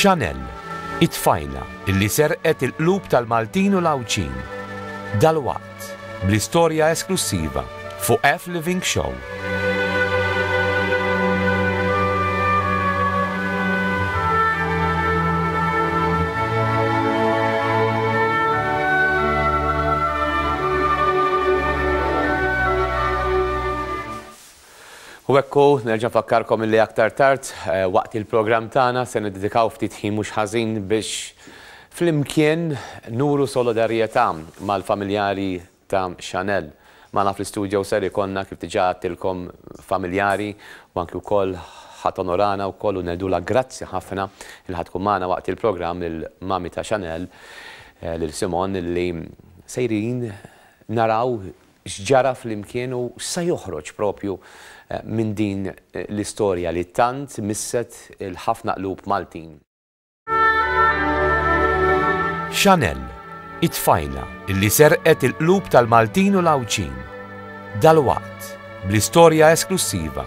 Chanel, it-tfajla li serqet il-qlub tal-Maltin u l-Għawdxin. Dalwaqt, bl-istorja esklussiva fuq F Living Show. U hekk hu, nerġa' nfakkarkom illi aktar tard waqt il-programm tagħna se niddedikaw ftit ħin mhux ħażin biex flimkien nuru solidarjetà mal-familjari ta' Chanel. Magħna fl-istudio ser ikollna kif diġà għedtilkom familjari u anki wkoll ħa tonorana wkoll u ngħidulha grazzi ħafna illi ħa tkun magħna waqt il-programm il-mami ta' Chanel lil Simone illi sejrin naraw x'ġara flimkien u x'se joħroġ proprju minn din l-istorja li tant misset il-ħafna qlub Maltin. Chanel, it-tfajla li serqet il-qlub tal-Maltin u l-Għawdxin. Dalwaqt, bl-istorja esklussiva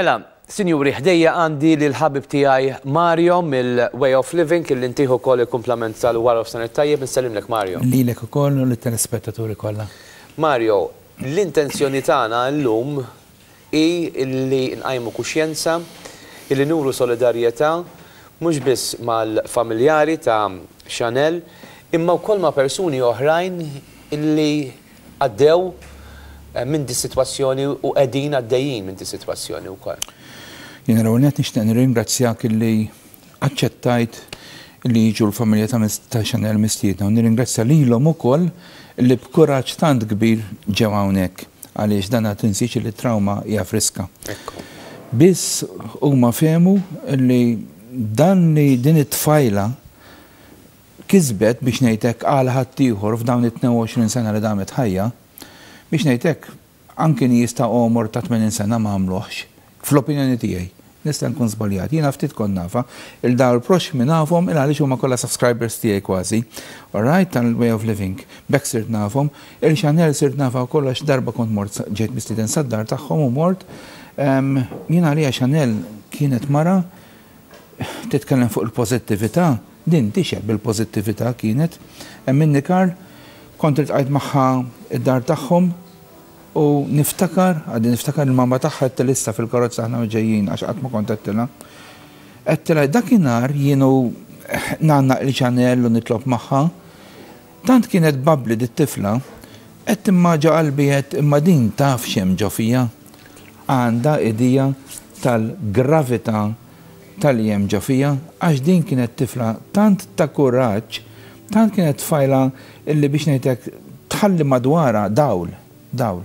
Mela, sinjuri, ħdejja għandi li l-ħabib tijaj Mario mill-Way of Living, kill intiħu kol il-kumplament sal war of Sanet Tajjeb, nsellimlek Mario. Lilek u kol u l-telespettaturi kolla. Mario, l-intenzjoni tana l-lum hi li nqajmu kuxjenza, illi nuru solidarjetà mhux biss mal-familjari ta' Chanel imma wkoll ma' persuni oħrajn illi għaddew minn dis-sitwazzjoni u qegħdin għaddejjin minn dis-sitwazzjoni wkoll. Jiena l-ewwel nett nixtieq nirringrazzjak illi Aċċettajt li jiġu l-familja ta' Mis ta' Chanel mistiedna u nirringrazzja lilhom ukoll li b'kuraġġ tant kbir ġew hawnhekk għaliex dan ma tinsiex li t-trawma hija friska. Biss huma fehmu li dan li din it-tfajla kisbet biex ngħid hekk għal ħaddieħor f'dawn it-22 sena li damet ħajja, biex ngħid hekk Anki nies ta' għomor ta' 80 sena ma għamluhx, fl-opinjoni tiegħi. Nista' nkun żbaljat. Jiena ftit kont nafha. Il-dawl proxxmi nafhom il għaliex huma kollha subscribers tiegħi kważi. Alright, tal-way of living. B'hekk sirt nafhom. Il-Chanel sirt nafha wkoll għax darba kont mort ġejt mistieden sad-dar tagħhom u mort. Jien għalija Chanel kienet mara Titkellem fuq il-pożittività, din tixhed bil-pożittività kienet. Hemm in-nikar, kont iltqajt magħha d-dar tagħhom u niftakar, għadni niftakar il-mamma tagħha għedtha lissa fil-karozza aħna ġejjin għax qatt ma kont għedtilha. Għedtilha dakinhar jien u ngħannaq il-ċanell u nitlob magħha, Tant kienet tbabbli dit-tifla, qed timmaġa qalbi qed imma din taf x'hemm ġo fija? Għandha idea tal-gravita ta' li hemm ġo fija, għax din kienet tifla tant ta' kuraġġ, tant kienet tfajla illi biex ngħidlek tħalli madwarha dawl, dawl.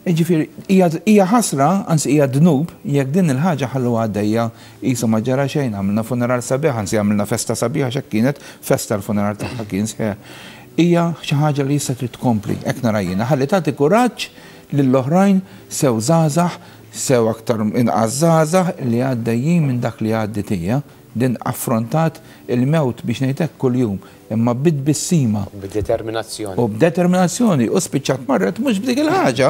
Jiġifieri, hija hija ħasra, anzi hija dnub, jekk din il-ħaġa nħalluha għaddejja qisu ma ġara xejn, għamilna funeral sabiħ, anzi għamilna festa sabiħa għax hekk kienet, festa l-funeral tagħha kien sħiħ. Hija xi ħaġa li issa trid tkompli, hekk nara jiena, ħalli tagħti kuraġġ lil oħrajn sew żgħażagħ, sew aktar inqas żgħażagħ li għaddejjin minn dak li għaddiet hija. Din affrontat il-mewt biex ngħid hekk kuljum. Imma bi tbissima. B'determinazzjoni. U b'determinazzjoni, u spiċċat marret mhux b'dik il-ħaġa,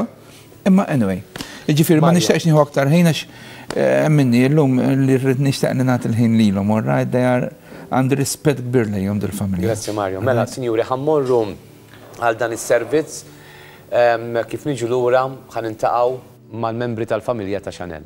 imma anyway. Jiġifieri ma nixtieqx nieħu aktar ħin għax hemm minni llum li rrid nixtieq li nagħti l-ħin lilhom, all right, they are għandi rispett kbir lejhom dil-familja. Grazzi Mario. Mela, sinjuri, ħa mmorru għal dan is-servizz. Kif niġu lura, ħa niltaqgħu mal-membri tal-familja ta' Chanel.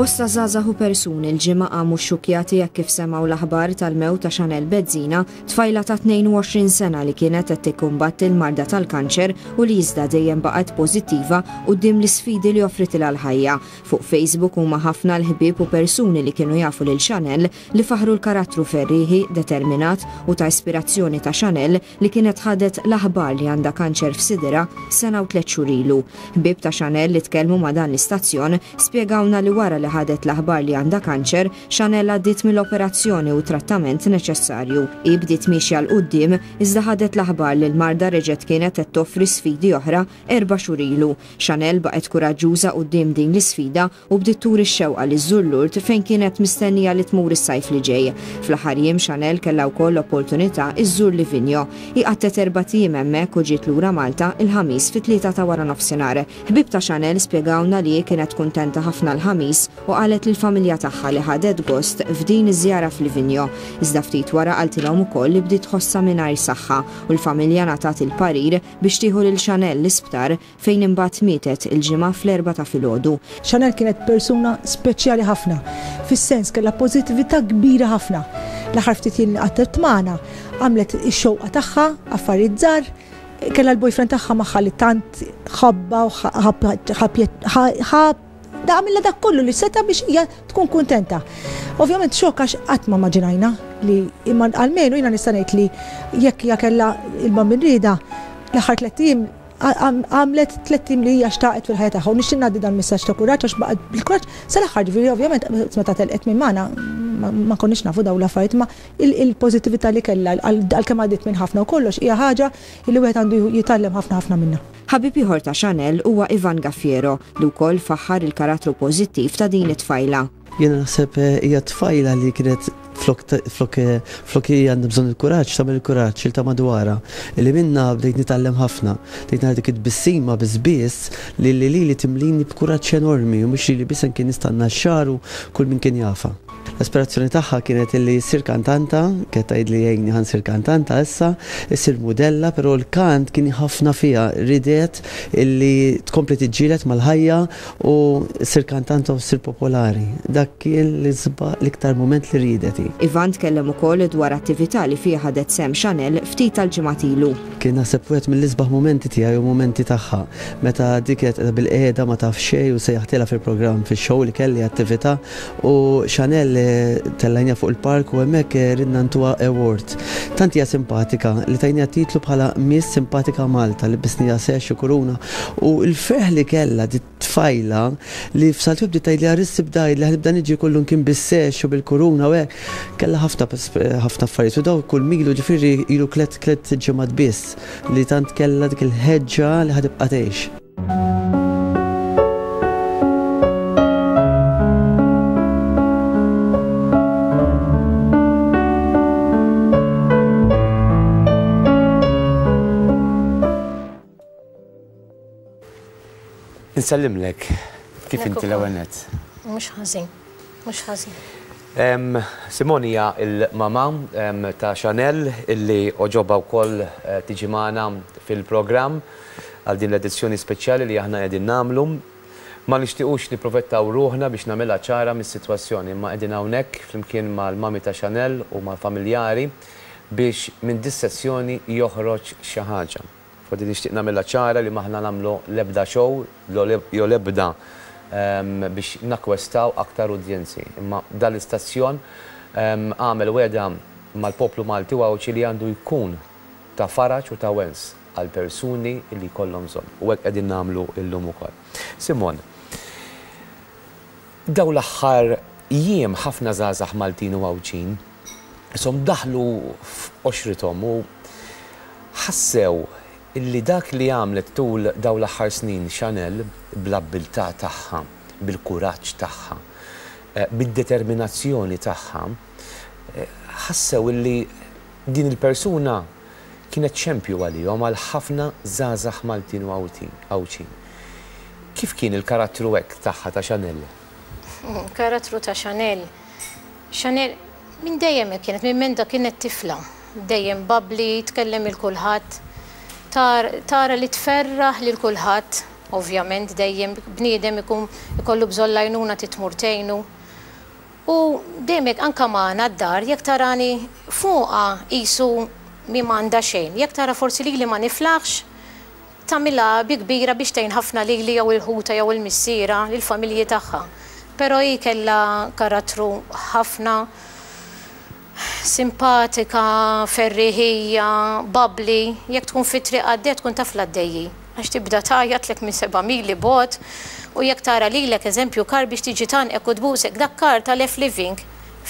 Bosta żgħażagħ u persuni l-ġimgħa qamu xxukjati hekk kif semgħu l-aħbar tal-mewt ta' Chanel Bezzina, tfajla ta' 22 sena li kienet qed tikkumbatti l-marda tal-kanċer u li iżda dejjem baqgħet pożittiva quddiem l-isfidi li offritilha l-ħajja. Fuq Facebook huma ħafna l-ħbieb u persuni li kienu jafu lil Chanel li faħħru l-karattru ferrieħi, determinat u ta' ispirazzjoni ta' Chanel li kienet ħadet l-aħbar li għandha kanċer f'sidirha sena u tliet xhur ilu. Ħbieb ta' Chanel li tkellmu ma' dan l-istazzjon spjegawlna li wara li ħadet l-aħbar li għandha kanċer, Chanel għaddiet mill-operazzjoni u t-trattament neċessarju. Hi bdiet miexja 'l quddiem, iżda ħadet l-aħbar li l-marda reġgħet kienet qed toffri sfidi oħra Erba' xhur ilu, Chanel baqgħet kuraġġuża quddiem din l-isfida u bdiet turi x-xewqa li żżur Lourdes fejn kienet mistennija li tmur is-sajf li ġej. Fl-aħħar jiem Chanel kellha wkoll l-opportunità żżur Livigno. Hi qatgħet erbat ijiem hemmhekk u ġiet lura Malta il-Ħamis fit-tlieta ta' waranofsinhar. Ħbieb ta' Chanel spjegawlna li hi kienet kuntenta ħafna l-Ħamis u qalet lill-familja tagħha li ħadet gost f'din iż-żjara f'Livigno. Iżda ftit wara qaltilhom ukoll li bdiet tħossha mingħajr saħħa u l-familja ngħatat il-parir biex tieħu lil Chanel l-isptar fejn imbagħad mietet il-Ġimgħa fl-erbgħa ta' filgħodu. Chanel kienet persuna speċjali ħafna, fis-sens kellha pożittività kbira ħafna. L-aħħar ftit jiem li qatgħet magħna għamlet ix-xewqa tagħha, affarijiet żgħar, kellha l-boyfriend tagħha magħha li tant ħabbha u ħa Ta' għamilna dak kollu li seta' biex hija tkun kuntenta. Ovvjament xokk għax qatt ma maġinajna li imma almenu jiena nista' ngħid li jekk hija kellha ilma minn riedha l-aħħar tlett ijiem għamlet tlett ijiem li hija xtaqet fil-ħajja tagħha u nixtieq ngħaddi dan messaġġ ta' kuraġġ għax baqgħet bil-kuraġġ sal-aħħar ġifieri ovvjament meta telqet minn magħna ma konniex nafu dawn l-affarijiet imma il-pożittività li kellha għalkemm għaddiet minn ħafna u kollox hija ħaġa li wieħed għandu jitgħallem ħafna ħafna minnha. Ħabib ieħor ta' Chanel huwa Ivan Gaffiero, li wkoll faħħar il-karattru pożittiv ta' din it-tfajla. Jiena naħseb hija tfajla li kienet flok flok hija għandha bżonn il-kuraġġ tagħmel il-kuraġġ il ta' madwarha. Li minnha bdejt nitgħallem ħafna. Bdejt nara dik it-tbissima biss biss li lili timlini b'kuraġġ enormi u mhux lili biss kien nistanna x-xahar u kull min kien jafha. L-aspirazzjoni tagħha kienet illi ssir kantanta, kienet tgħidli għinni ħa nsir kantanta issa, issir mudella, però l-kant kien ħafna fiha, ridet illi tkompli tiġġieled mal-ħajja u ssir kantanta u ssir popolari. Dak kien l-iktar mument li riedet hi. Ivan tkellem ukoll dwar attività li fiha ħadet sehem Chanel ftit tal-ġimgħat ilu. Kien naħseb wieħed mill-isbaħ mumenti tiegħi u mumenti tagħha, meta di kienet qiegħda bilqiegħda ma taf xejn u sejjaħtilha fil-programm, fix-show li kelli, attività, U Chanel tellajniha fuq il-park u hemmhekk ridna ntuha award. Tant hija simpatika li tajniha titlu bħala Miss Simpatika Malta, libbisniha sash u kuruna u l-ferħ li kellha dit-tfajla li f'saltu bdiet tgħidli Aristide bda jgħidli ħa nibda niġri kull imkien bis-sash u bil-kuruna u hekk. Kellha ħafna ħafna affarijiet u daw kull milu ġifieri ilu tliet tliet ġimgħat biss li tant kellha dik il-ħeġġa li ħa tibqa' tgħix. Nsellimlek, kif inti l-ewwel nett? Mhux ħażin, mhux ħażin. Simonija il-mama ta' Chanel illi oġoba wkoll eh, tiġi magħna fil-programm. għal din l-edizzjoni speċjali li aħna qegħdin nagħmlu. Ma nixtiequx nipprovettaw ruħna biex nagħmilha ċara mis-sitwazzjoni imma qegħdin hawnhekk flimkien mal-mami ta' Chanel u mal-familjari biex minn dis-sezzjoni joħroġ xi ħaġa. F'għodi nixtieq nagħmilha ċara li m'aħna nagħmlu l-ebda xow jew l-ebda biex nakkwestaw aktar udjenzi imma dan l-istazzjon għamel wegħda mal-poplu Malti u Għawdxi li għandu jkun ta' faraġ u ta' wens. għall-persuni li jkollhom bżonn. U hekk qegħdin nagħmlu llum ukoll. Simon, dawn l-aħħar jiem ħafna żgħażagħ Maltin u Għawdxin ishom daħlu f'qoxrithom u ħassew li dak li għamlet tul dawn l-aħħar snin Chanel bl-abbiltà tagħha, bil-kuraġġ tagħha, bid-determinazzjoni tagħha, ħassew li din il-persuna kienet xempju għalihom għal ħafna żgħażagħ Maltin u Għawdxin. Kif kien il-karattru hekk tagħha ta' Chanel? Karattru ta' Chanel. Chanel minn dejjem hekk kienet, minn menda kienet tifla. Dejjem babbli, tkellem lil kulħadd. Tara li tferraħ lil kulħadd, ovvjament dejjem bniedem ikun ikollu bżonn l-għajnuna trid tmur tgħinu. U dejjem hekk anke magħna d-dar jekk tarani f'għuqa qisu min ma għandha xejn, jekk tara forsi lili ma niflaħx tagħmilha bi kbira biex tgħin ħafna lili jew lil ħutha jew lil missierha, lill-familji tagħha. Però hi kellha karattru ħafna. Simpatika, ferrieħija, bubbly, jekk tkun fit-triq għaddejja tkun taf l-għaddejji, għax tibda tgħajjatlek minn seba' mili bogħod u jekk tara lilek eżempju kar biex tiġi tgħannqek u tbusek, dak kar ta' Left Living.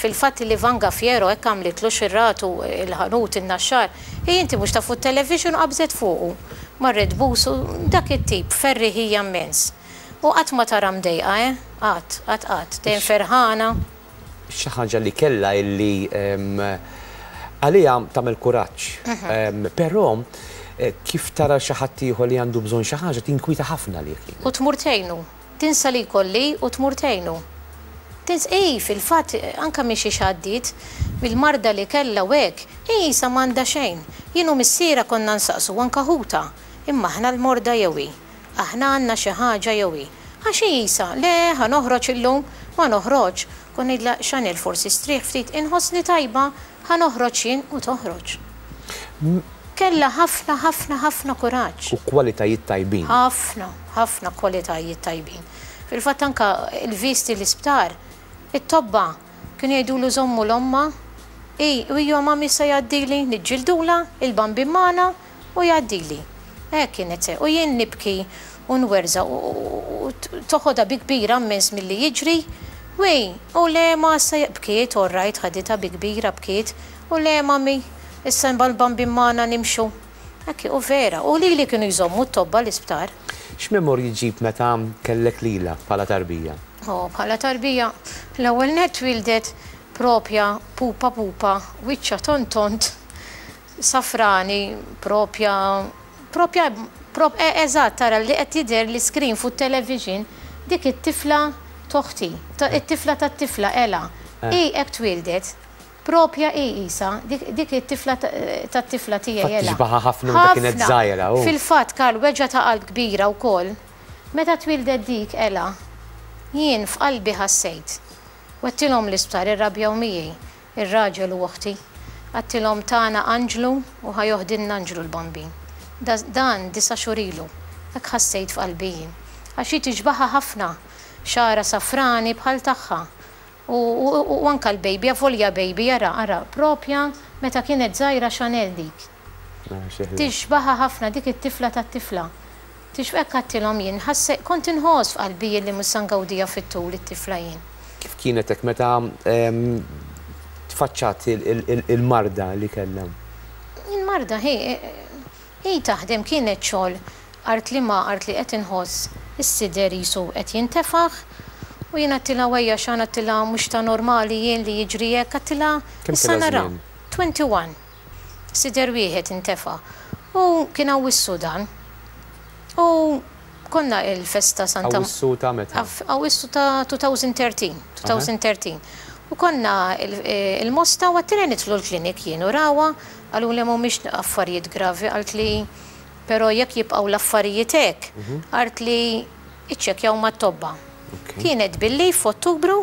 Fil-fatt li Vanga Fiero hekk għamlitlu, xirratu l-ħanut, in-naxxar, hi inti mhux tafu t-television u qabżet fuqu. Marret tbus u dak it-tip, ferrieħija mmens. U qatt ma tarha mdejqa, eh, qatt, qatt qatt, dejjem ferħana. xi ħaġa li kellha illi għaliha tagħmel kuraġġ. Però kif tara xi ħadd ieħor li għandu bżonn xi ħaġa tinkwieta ħafna għalih. U tmur tgħinu. Tinsa li jkolli u tmur tgħinu. Tinsa, hi fil-fatt anke minn xiex għaddiet, mill-marda li kellha u hekk, hi qisha m'għandha xejn. Jien u missierha konna nsaqsu anke ħutha, imma aħna l-morda jew hi? Aħna għandna xi ħaġa jew hi? Għax hi qisha, Le, ħa noħroġ illum. Ma noħroġx. Kont ngħidilha, Chanel, forsi strieħ ftit, inħossni tajba, ħa noħroġ jien, u toħroġ. Kellha ħafna, ħafna, ħafna kuraġġ. U kwalitajiet tajbin. Ħafna, ħafna kwalitajiet tajbin. Fil-fatt anke l-viżti l-isptar, it-tobba kienu jgħidulu żommu l-ommha, hi, u hi jgħu, Mami, issa jgħaddili, niġġildulha, il-bambin magħna, U jgħaddili, Hekk kienet se. U jien nibki u nwerżaq u toħodha bi kbir ammens milli jiġri, Wi! U le, ma issa bkiet, orrajt, ħaditha bi kbira, bkiet, U le, Mummy, issa nbgħa l-bambin magħna nimxu. Hekk hi, u vera. U lili kienu jżommu t-tobba l-isptar. X'memorji ġġib meta kellek lilha bħala tarbija? O, bħala tarbija, l-ewwel nett twieldet proprja pupa pupa, wiċċha tont tont, Safrani, propja, propja, prop, e, eżatt, tara li qed jidher l-iskrin fu t-television, dik it-tifla t'oħti, ta, it-tifla tat-tifla, Ela. Hi hekk twieldet. Propja hi qisha, dik, dik hi t-tifla ta, tat-tifla tiegħi, Ela. Fatt tixbaħha ħafna meta kienet Ħafna. żgħira, hu. Fil-fatt, Karl, weġgħa ta' qalb kbira wkoll. Meta twieldet dik, Ela, jien f'qalbi ħassejt. Wegħdtilhom l-isptar, irrabjaw miegħi. Ir-raġel u oħti. Għadtilhom tana anġlu u ħa joħdilna anġlu l-bambin. Da dan disa' xhur ilu. Hekk ħassejt f'qalbi jien. Għax hi tixbaħha ħafna. Xagħarha safrani bħal tagħha. U u anka l-baby, avolja baby, ara, ara, propja meta kienet żgħira Chanel dik. Tixbahha ħafna dik it-tifla tat-tifla. Tixb hekk għadtilhom jien, ħasse, kont inħoss f'qalbi illi mhux sa ngawdiha fit-tul it-tifla jien. Kif kienet hekk meta tfaċċat il-marda li kellha? Il-marda hi, hi taħdem kienet xogħol art li ma art li qed inħoss is-sider qisu qed jintefaħ u jien għadtilha wejja x'għan għadtilha mhux ta' normali jien li jiġri hekk għadtilha issa nara. Kemm kellha żmien? Twenty one. Sider wieħed intefa' u kien Awwissu dan. U konna il-festa Santa. Awwissu ta' meta? Awwissu ta' 2013, 2013. U konna il-Mosta u għedtilha nidħlu l-clinic jien u rawha, qaluli mhumiex affarijiet gravi, qaltli, pero' jekk jibqgħu l-affarijiet hekk, qaltli, Iċċekkjaw mat-tobba. Kienet bil-leave f'Ottubru,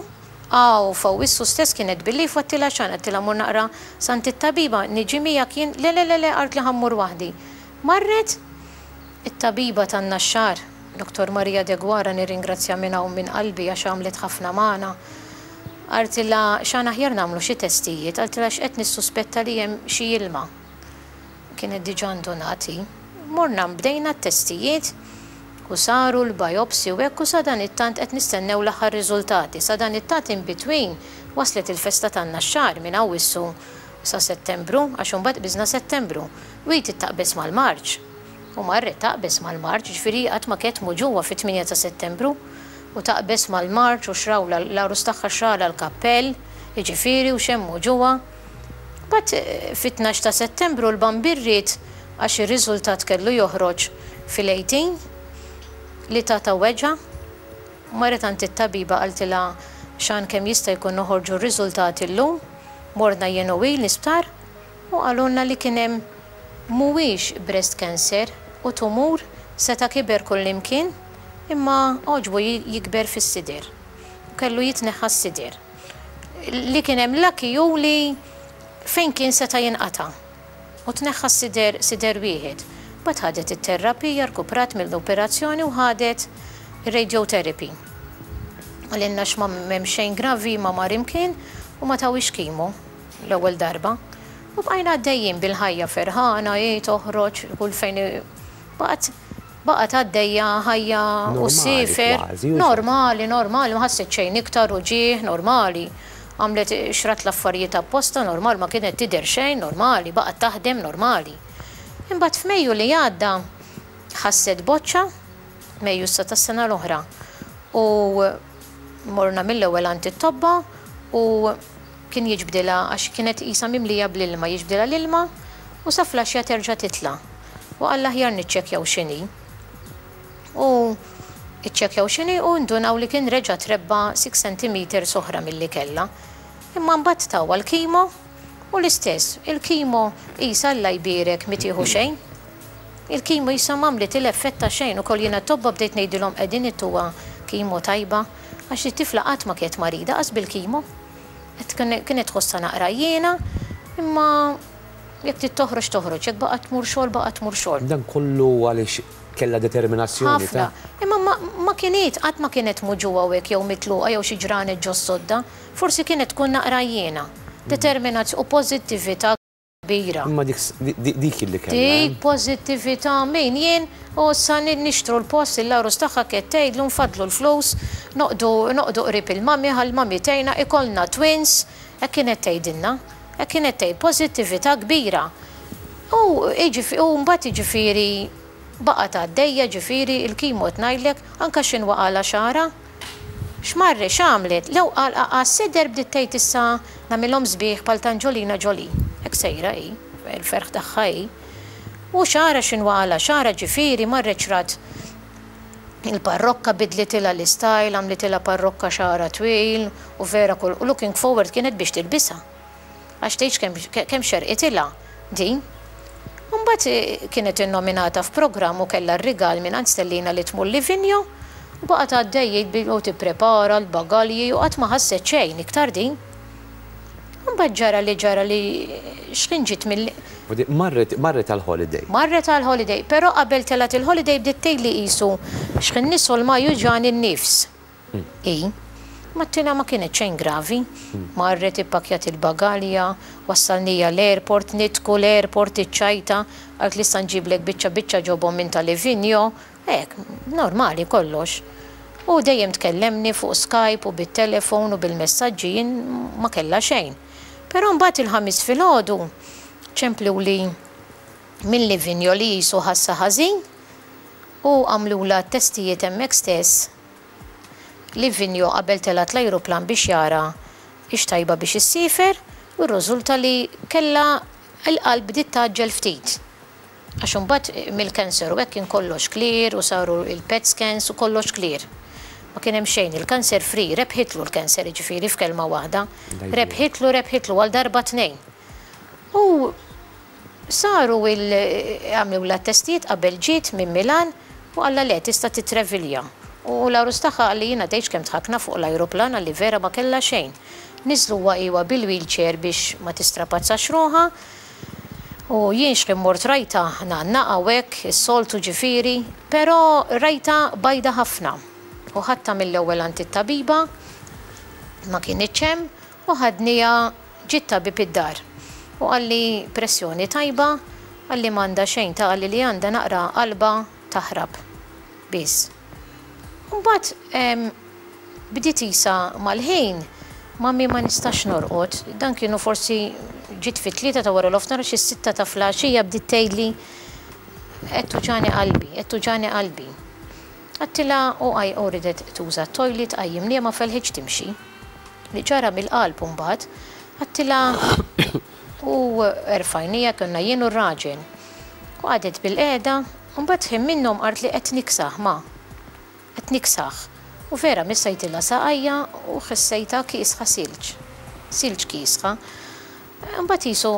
aw f'Awwissu stess kienet bil-leave u għedtilha x'għan, għedtilha mmur naqra s'għand it-tabiba, niġi miegħek jien, le le le le għartli ħa mmur waħdi. Marret? It-tabiba tan-Naxxar, Doctor Maria Deguara nirringrazzja minn hawn minn qalbi għax għamlet ħafna magħna, għartilha x'għan aħjar nagħmlu xi testijiet, għaltilha x'qed nissuspetta li hemm xi ilma. kienet diġà ndunat hi. Morna nbdejna t-testijiet u saru l-biopsy u hekk u sadanittant qed nistennew l-aħħar riżultati. Sadanittat in between waslet il-festa tagħna x-xahar minn Awwissu sa Settembru għax imbagħad qbiżna Settembru. Wheat ittaqbeż mal-Marċ u marr taqbeż mal-Marċ jiġifieri qatt ma ketmu ġuwa fit-tmienja ta' Settembru u taqbeż mal-Marċ u xrawlha l-għarus tagħha xralha l-kappell jiġifieri u xemmu ġuwa Mbagħad fit-tnax ta' Settembru l-Bambir ried għax ir-riżultat kellu joħroġ fil-18 li tatha weġgħa. Marret għand it-tabiba qaltilha x'għan kemm jista' jkun noħorġu r-riżultati llum. Morna jien u hi l-isptar u qalulna li kien hemm mhuwiex breast cancer u tumur seta' kiber kullimkien imma għoġbu jikber fis-sider u kellu jitneħħa s-sider. li kien hemm Lucky hu li fejn kien seta' jinqata' u tneħħa s-sider sider wieħed. Mbagħad ħadet it-terrapija, rkuprat mill-operazzjoni u ħadet ir-radiotherapy. Qalilna x'ma m'hemm xejn gravi ma mar imkien u ma tawhiex chemo l-ewwel darba. U bqajna għaddejjin bil-ħajja ferħana, hi toħroġ kull fejn baqgħet. Baqgħet għaddejja ħajja u ssiefer, normali, normali, ma ħasset xejn iktar u ġieh, normali. Għamlet, xtrat l-affarijiet apposta, normali, ma kienet tidher xejn, normali, baqgħet taħdem, normali. Imbagħad f'Mejju li għadda ħasset boċċa, Mejju issa tas-sena l-oħra, u morna mill-ewwel għand it-tobba u, Kien jiġbdilha għax kienet qisha mimlija bl-ilma jiġbdilha l-ilma u sa flaxja terġa' titla'. U qal l-aħjar niċċekkjaw x'inhi. U iċċekkjaw x'inhi u indunaw li kien reġa' trebba' six centimetres oħra milli kellha. Imma mbagħad tawha l-kimo u l-istess, il-kimo qisha Alla jbierek mi tieħu xejn. Il-kimo qisha m'għamlitilha effett ta' xejn ukoll jiena t-tobba bdejt ngħidilhom qegħdin ituha kimo tajba għax it-tifla qatt ma kienet marida qas bil-kimo. Kienet tħossha naqra hiena, imma jekk trid toħroġ toħroġ, jekk baqgħet tmur xogħol baqgħet tmur xogħol. Dan kollu għaliex kellha determinazzjoni ta'. Ħafna. Imma ma kien għid qatt ma kienet muġugħa u hekk jew mitluqa jew xi ġranet ġo sodda. Forsi kienet tkun naqra hiena. Determinazzjoni u pożittività. kbira. Imma dik dik hi li kellha. Dik pożittività min jien u issa nixtru l-post li l-għarus tagħha qed tgħidlu nfaddlu l-flus, noqgħdu noqgħdu qrib il-mummy ħalli l-mummy tgħinna, ikollna twins, hekk kienet tgħidilna. Hekk kienet tgħid, pożittività kbira. U jiġifieri u mbagħad jiġifieri baqgħet għaddejja jiġifieri l-kimo qed ngħidlek anke x'inwaqagħlha xagħarha. X'marri, x'għamlet, lew qalqa għas-seder bdiet tgħid issa nagħmilhom sbieħ bħal ta' Angelina Jolie. Hekk sejra hi, il-ferħ tagħha hi. U xagħarha x'inwala, xagħarha ġifieri marret x'rat il-parrokka bidlitilha l-istyle, għamlitilha parrokka xagħarha twil u vera kull looking forward kienet biex tilbisha. għax tgħidx kemm kemm xerqithilha din. Imbagħad kienet innominata f'programm u kellha r-rigal mingħand stellina li tmur Livigno u baqgħet għaddej jgħid bi u tipprepara l-bagalji u qatt ma ħasset xejn iktar din. Imbagħad ġara li ġara li xħin ġiet mill. Marret marret għall-holiday. Marret għall-holiday, però qabel telgħet il-holiday bdiet tgħidli qisu xħin nisol ma juġagħni n-nifs. Hi, Martina ma kienet xejn gravi. Marret, ippakkjat il-bagalja, wassalnija l-airport, nidħku l-airport, iċċajta, qaltli issa nġiblek biċċa biċċa ġobhom minn ta' Livigno, hekk, normali kollox. U dejjem tkellemni fuq Skype u bit-telefon u bil-messaġġi, jien ma kellha xejn. Però mbagħad il-Ħamis filgħodu ċempluli minn Livigno li qisu ħassa ħażin u għamlulha t-testijiet hemmhekk stess Livigno qabel telgħet l-ajruplan biex jara hix tajba biex issiefer u rrużulta li kellha l-qalb bdiet tgħaġġel ftit. Għax imbagħad mill-cancer u hekk kien kollox clear u saru l-pet scans u kollox clear. Ma kien hemm xejn, il-cancer free, rebħitlu l-cancer jiġifieri f'kelma waħda. Rebħitlu, rebħitlu għal darba tnejn. U. Saru il għamlulha t-testijiet qabel ġiet minn Milan u qallha le tista' titrevilja u l-għarus tagħha qalli jiena tgħidx kemm dħakna fuq l-ajruplan għalli vera ma kellha xejn. Niżluha hiwa bil-wheelchair biex ma tistrapazzax ruħha u jien x'ħin mort rajtha ngħannaq hawnhekk is-soltu ġifieri però rajtha bajda ħafna u ħadtha mill-ewwel għand it-tabiba ma kinitx hemm U ħadniha ġie t-tabib id-dar u qalli pressjoni tajba, qalli m'għandha xejn ta' qalli li għandha naqra qalbha taħrab biss. U mbagħad bdiet qisha mal-ħin, Mommy ma nistax norqod, dan kienu forsi ġiet fit-tlieta ta' wara l-ofnhar għax is-sitta ta' flaxija bdiet tgħidli qed tuġagħni qalbi, qed tuġagħni qalbi. Għattilha u għajqu ridet tuża t-toilet tqajjimni ma felħitx timxi. Li ġara bil-qalb u mbagħad, għattilha u erfajnija konna jien u r-raġel. U qagħdet bilqiegħda u mbagħad f'ħin minnhom qaltli qed niksaħ ma. Qed niksaħ. U vera missajtilha saqajja u ħissejtha kiesħa silġ. Silġ kiesħa. Imbagħad qisu,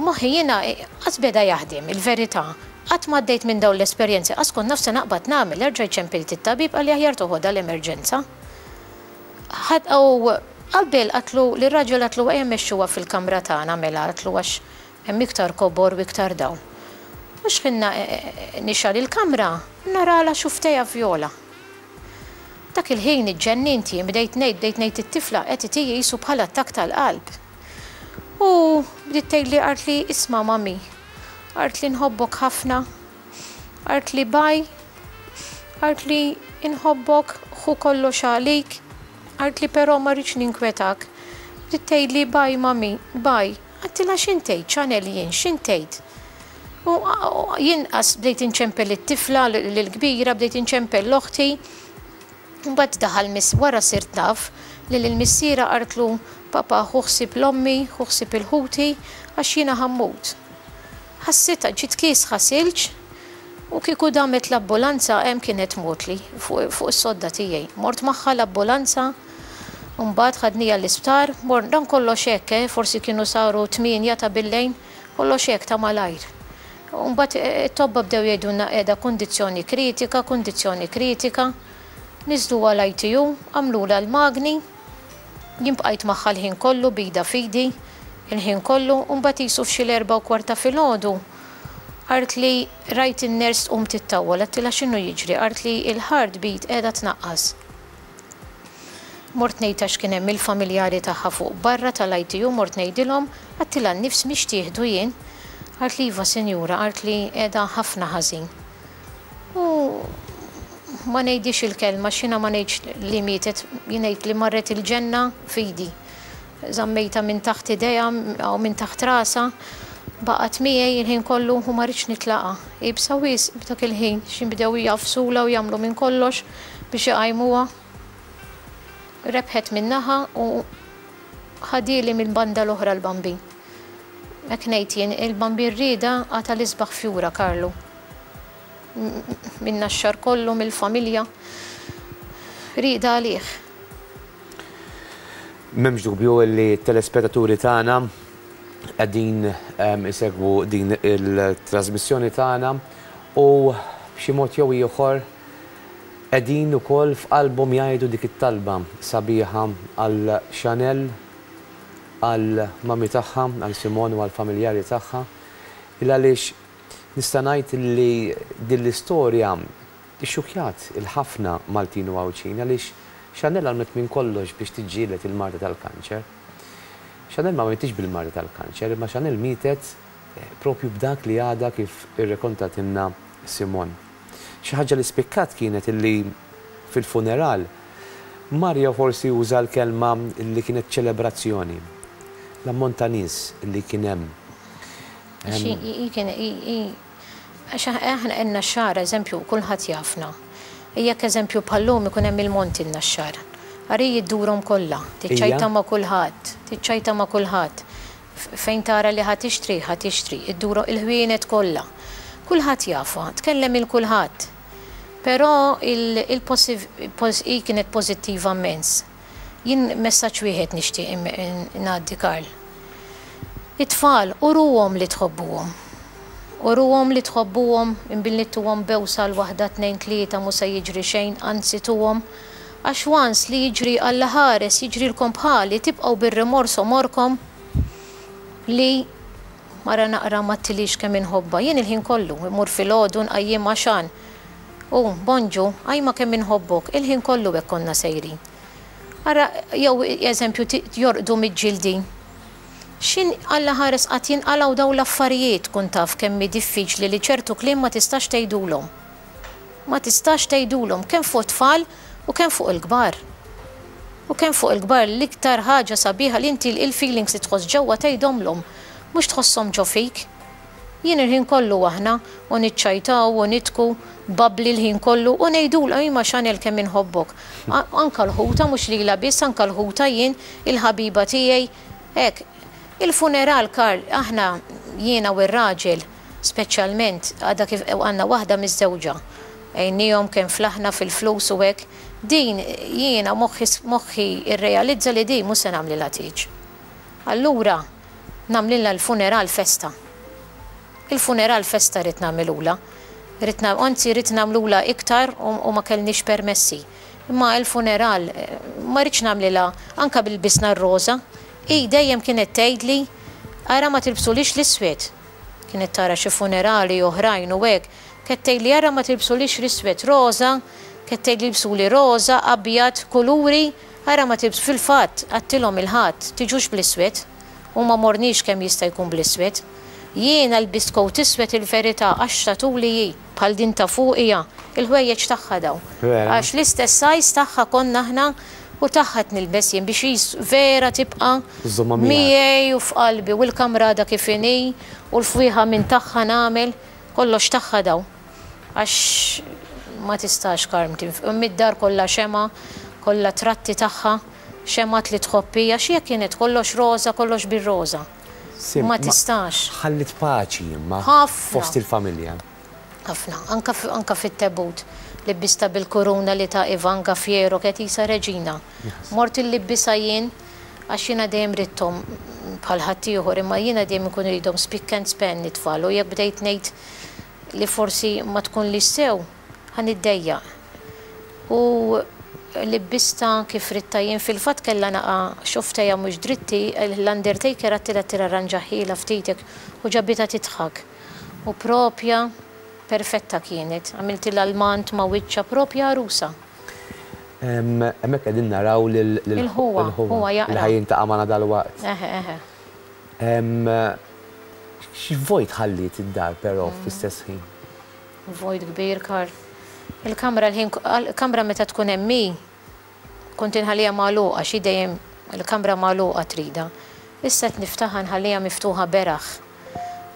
moħħi jiena qatt beda jaħdem, il-verità. Qatt m'għaddejt minn dawn l-esperjenzi, qatt kont naf se naqbad nagħmel. Erġa' jċempilli it-tabib, qalli aħjar toħodha l-emerġenza. Ħadha u qabel qaltlu lir-raġel qaltlu ejja mmexxuha fil-kamra tagħna mela qaltlu għax hemm iktar kobor u iktar dawl. U xħinna nixgħel il-kamra naralha xuftejha vjola. Dak il-ħin iġġennint jien, bdejt ngħid, bdejt ngħid it-tifla qed itihi qisu bħal attakk tal-qalb. U bdiet tgħidli qalt li isma' mommy, qalt li nħobbok ħafna, qalt li bye, qalt li nħobbok hu kollox għalik, qalt li però ma rridx ninkwetak. Bdiet tgħidli bye mommy, bye. Għattilha x'in tgħid, Chanel jien, x'in tgħid? U jien qas bdejt inċempel it-tifla l-kbira, bdejt inċempel l-oħti. Imbagħad daħal miss wara sirt naf li lil missiera qaltlu, Papà ħu ħsieb 'l ommi, ħu ħsieb 'il ħuti għax jiena ħa mmut. Ħassitha ġiet kiesħa silġ u kieku damet l-abbulanza hemm kienet tmutli fuq is-sodda tiegħi. Mort magħha l-abbulanza u mbagħad ħadniha l-isptar, mor dan kollox hekk eh, forsi kienu saru tmienja ta' billejn. Kollox hekk ta' malajr. U mbagħad it-tobba bdew jgħidulna qiegħda kundizzjoni kritika, kundizzjoni kritika. Niżluha l-ITU, għamlulha l-magni. Jien bqajt magħha l-ħin kollu b'idha f'idi, il-ħin kollu, u mbagħad qisu f'xi l-erbgħa u kwart ta' filgħodu qaltli rajt in-nurse tqum tittawwal, għedtilha x'inhu jiġri, qaltli l-heartbeat qiegħda tnaqqas. Mort ngħid għax kien hemm il-familjari tagħha fuq barra tal-ITU mort ngħidilhom, għadtilha nnifs mhix tieħdu jien. Qaltli iva sinjura qaltli qiegħda ħafna ħażin. U ma ngħidhiex il-kelma għax jiena ma ngħidx li mietet jien ngħid li marret il-ġenna f'idi. Żammejtha minn taħt idejha u minn taħt rasha. Baqgħet miegħi l-ħin kollu u ma ridtx nitlaqha. Iebsa wisq f'dak il-ħin, xi bdew jgħaffsula u jagħmlu minn kollox biex iqajmuha. Rebħet minn naħa u ħadieli mill-banda l-oħra l-bambin. Hekk ngħid jien, il-bambin riedha qata' l-isbaħ fjura, Karlu. minna x-xahar kollu, mill-familja. Rieda għalih. M'hemmx dubju li t-telespetaturi tagħna qegħdin isegwu din il-trasmissjoni tagħna u b'xi mod jew ieħor qegħdin ukoll f'qalbhom jgħidu dik it-talba sabiħa għal Chanel, għall-mami tagħha, għal Simone u għall-familjari tagħha, il-għaliex Nista' ngħid li din l-istorja xxukkjat 'il ħafna Maltin u Għawdxin għaliex Chanel għallmet minn kollox biex tiġġieled il-marda tal-kanċer. Chanel ma mietitx bil-marda tal-kanċer imma Chanel mietet propju b'dak li għadha kif irrekontatilna Simon. Xi ħaġa li spikkat kienet li fil-funeral Mario forsi uża l-kelma li kienet ċelebrazzjoni. L-ammont ta' nies li kien hemm. Għax aħna għandna x-xagħar, eżempju, kulħadd jafna. Jekk eżempju bħal-lum ikun hemm il-Mont in-Naxxar. Ari iddurhom kollha, tiċċajta ma' kulħadd, tiċċajta ma' kulħadd. Fejn tara li ħa tixtri, ħa tixtri. Iddur il-ħwienet kollha. Kulħadd jafha, tkellem lil kulħadd. Però hi kienet pożittiva mmens. Jien messaġġ wieħed nixtieq ngħaddi Karl. It-tfal uruhom li tħobbuhom. Uruhom li tħobbuhom billi tuhom bewsa għal waħda tnejn tlieta mhu se jiġri xejn anzi tuhom għax once li jiġri Alla ħares jiġrilkom bħali tibqgħu bir-rimors għomorkom li Mara naqra ma tilix kemm inħobbha jien il-ħin kollu immur filgħodu nqajjimha xan u, Bonġu, qajma kemm inħobbok, il-ħin kollu hekk konna sejrin. Ara jew eżempju jorqdu miġġildi. X'in Alla ħares qatt jinqalgħu dawn l-affarijiet tkun taf kemm hi diffiċli li ċertu kliem ma tistax tgħidulhom. Ma tistax tgħidulhom kemm fuq it-tfal u kemm fuq il-kbar. U kemm fuq il-kbar l-iktar ħaġa sabiħa li inti il-feelings li tħoss ġewwa tgħidhomlhom, mhux tħosshom ġo fik. Jien il-ħin kollu aħna u niċċajtaw u nidhku, babbli l-ħin kollu u ngħidulha imma Chanel kemm inħobbok. Anke l-ħuta mhux lilha biss anke l-ħuta jien, il-ħabiba tiegħi, hekk. Il-funeral Karl aħna jiena u r-raġel. speċjalment għadha kif għandna waħda miżżewġa, għinniehom kemm flaħna fil-flus u hekk, din jiena moħħi moħħi rrealizza li din mhux se nagħmlilha tieġ. Allura nagħmlilha l-funeral festa. Il-funeral festa ridt nagħmilulha. Ridt na anzi ridt nagħmlulha iktar u ma kellniex permessi. Imma il-funeral ma ridtx nagħmlilha anke bil-bisna r-roża. Hi dejjem kienet tgħidli ara ma tilbsulhiex l-iswed. Kienet tara xi funerali oħrajn u hekk, kienet tgħidli ara ma tilbsulix l-iswed, roża, kienet tgħidli ilbsuli roża, abjad, kuluri, ara ma tilbs, fil-fatt, għadtilhom il-Ħadd, tiġux bl-iswed. U ma morniex kemm jista' jkun bl-iswed. Jiena lbist kowt iswed il-verità għax tatuli hi. Bħal din ta' fuq hija. Il-ħwejjeġ tagħha daw. Vera? Għax l-istess size tagħha konna aħna u tagħha qed nilbes jien biex hi vera tibqa' Żommha miegħek. miegħi u f'qalbi u l-kamra għadha kif inhi u l-fwieħa minn tagħha nagħmel. Kollox tagħha daw. Għax ma tistax Carm tinf. Hemm id-dar kollha xemgħa, kollha tratti tagħha, xemgħat li tħobb hi għax hija kienet kollox roża, kollox bir-roża. Sim, Ma tistax. Ħalliet paċi, imma. Ħafna. Fost il-familja. Ħafna. Anke, anke fit-tebut. Libbista bil-kuruna li ta Ivan Gaffiero, kienet qisha reġina. Mort illibbisha jien, għax jiena dejjem ridthom, bħal ħaddieħor, imma jiena dejjem inkun iridhom spick and span it-tfal u jekk bdejt ngħid li forsi ma tkunlix sew, Ħa niddejjaq. U libbista kif ridtha jien fil-fatt kellha naqa' xofftejha mhux dritti, l-undertaker għaddtilha tirarranġahielha ftit hekk u ġabitha tidħak. U proprja perfetta kienet. Għamiltilha l-mant ma' wiċċha proprja għarusa. Hemmhekk qegħdin naraw lil Il-ħuwa, ħuwa jaqra. li ħa jiltaqa' magħna dalwaqt. Eħe, eħe. Xi vojt ħalliet id-dar però fl-istess ħin. Vojt kbir, Karl. Il-kamra l-ħin kamra meta tkun hemm hi, kont inħalliha magħluqa x'hi dejjem il-kamra magħluqa tridha. Issa qed niftaħha nħalliha miftuħa beraħ.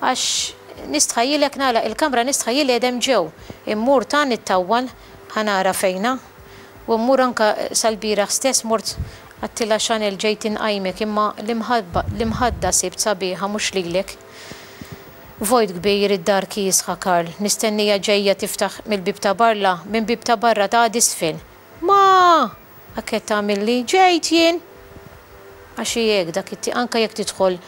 Għax nistħajjilha jekk nagħlaq il-kamra nistħajjilha qed hemm ġew. Immur ta' nittawwal ħa nara fejn ha. U mmur anke sal-bieraħ stess mort għattila Chanel ġejt inqajmek imma l-imħadda sibt sabiħa mhux lilek. Vojt kbir id-dar kiesħa Karl, mistennija ġejja tiftaħ mill-bieb ta' barla, minn bieb ta' barra ta' isfel. Ma! Akket tagħmilli, ġejt jien! Għax hi hekk dak it-tieq anke jekk tidħol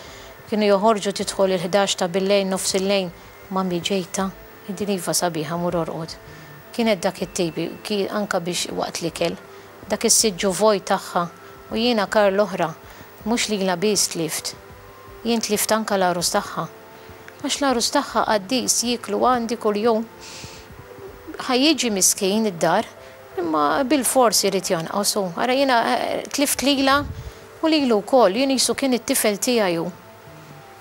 kienu joħorġu tidħol il-ħdax ta' billejl nofs il-lejn, Mommy ġejta, din iva sabiħa mur orqod. Kienet dak it-tip hi anke biex waqt l-ikel. Dak is-siġġu vojt tagħha u jiena Karl oħra, mhux lilha biss tlift. Jien tlift anke l-għarus tagħha. Għax l-għarus tagħha qaddis jieklu għandi kuljum. Ħa jiġi miskin id-dar, imma bilfors irid jonqos hu. Ara jiena tlift lilha u lilu wkoll. Jien qisu kien it-tifel tiegħi hu.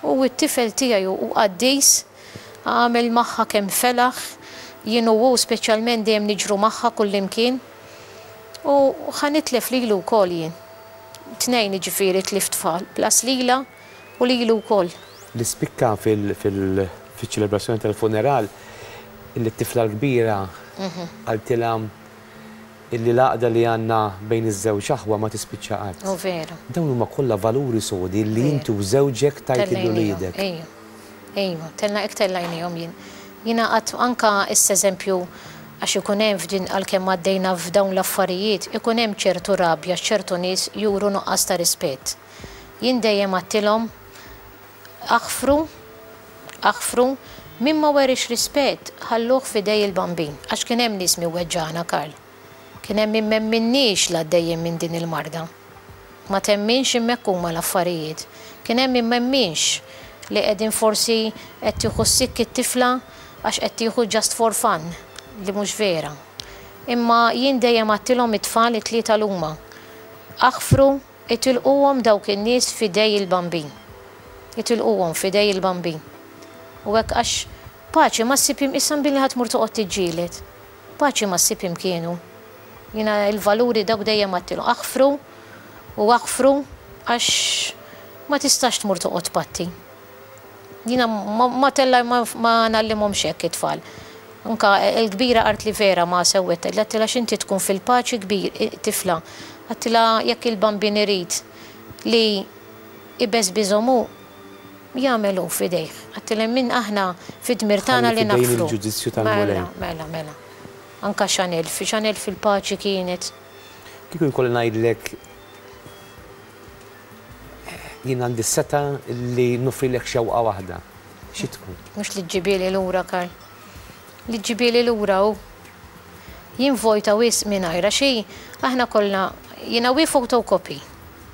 Hu t-tifel tiegħi hu. Hu qaddis. Għamel magħha kemm felaħ. Jien u hu speċjalment dejjem niġru magħha kullimkien. U ħa nitlef lilu wkoll jien. Tnejn jiġifieri tlief tfal plus lilha u lilu wkoll. Li spikka fiċ-ċelebrazzjoni tal-funeral illi t-tifla l-kbira qaltilha illi l-għaqda li għandna bejn iż-żewġ aħwa ma tispiċċa qatt. Dawn huma kollha valuri sodi illi inti u żewġek tajt lil uliedek. Ejwa, kellna hekk tellajniehom jien. Jiena qatt, anka issa eżempju, għax ikun hemm f'din għalkemm għaddejna f'dawn l-affarijiet, ikun hemm ċertu rabja għax ċertu nies juru nuqqas ta' rispett. Jien dejjem għadtilhom, aħfru, aħfru, min ma weriex rispett, ħalluh f'idej il-Bambin, għax kien hemm nies miweġġagħna, Karl. Kien hemm min m'emminniex li għaddejjin minn din il-marda. Ma temminx imma hekk huma l-affarijiet. Kien hemm min m'emminx li qegħdin forsi qed tieħu s-sikk it-tifla għax qed tieħu just for fun, li mhux vera. Imma jien dejjem għadtilhom it-tfal it-tlieta l-huma. Aħfru, itilquhom dawk in-nies f'idej il-Bambin. Itilquhom f'idej il-Bambin. U hekk għax paċi ma ssib imqisha mbilli ħa tmur toqgħod tiġġieled. Paċi ma ssib imkienu. Jiena l-valuri dawk dejjem għadtilhom aħfru u aħfru għax ma tistax tmur toqgħod tpatti. Jiena ma tella ma ngħallimhomx hekk it-tfal. Anke l-kbira qaltli vera ma sewwet tgħidli għadtilha x'inti tkun fil-paċi kbir tifla. Għadtilha jekk il-bambin irid li jbeżbiżhom hu Jagħmel hu f'idejh. Għedtilhem min aħna fid-dmir tagħna li naghfru. Ħalli f'idejn il-ġudizzju tal-Mulej. Mela, mela, mela. Anka x'għanil, x'għanil fil-paċi kienet. Kieku jien kolli ngħidlek, Jien għandi s-setgħa li noffrilek xewqa waħda, xi tkun? Mhux li ġġibieli lura, Karl. Li ġġibieli lura hu. Jien vojta wisq mingħajr, għax hi, aħna kollha, jiena wi photocopy.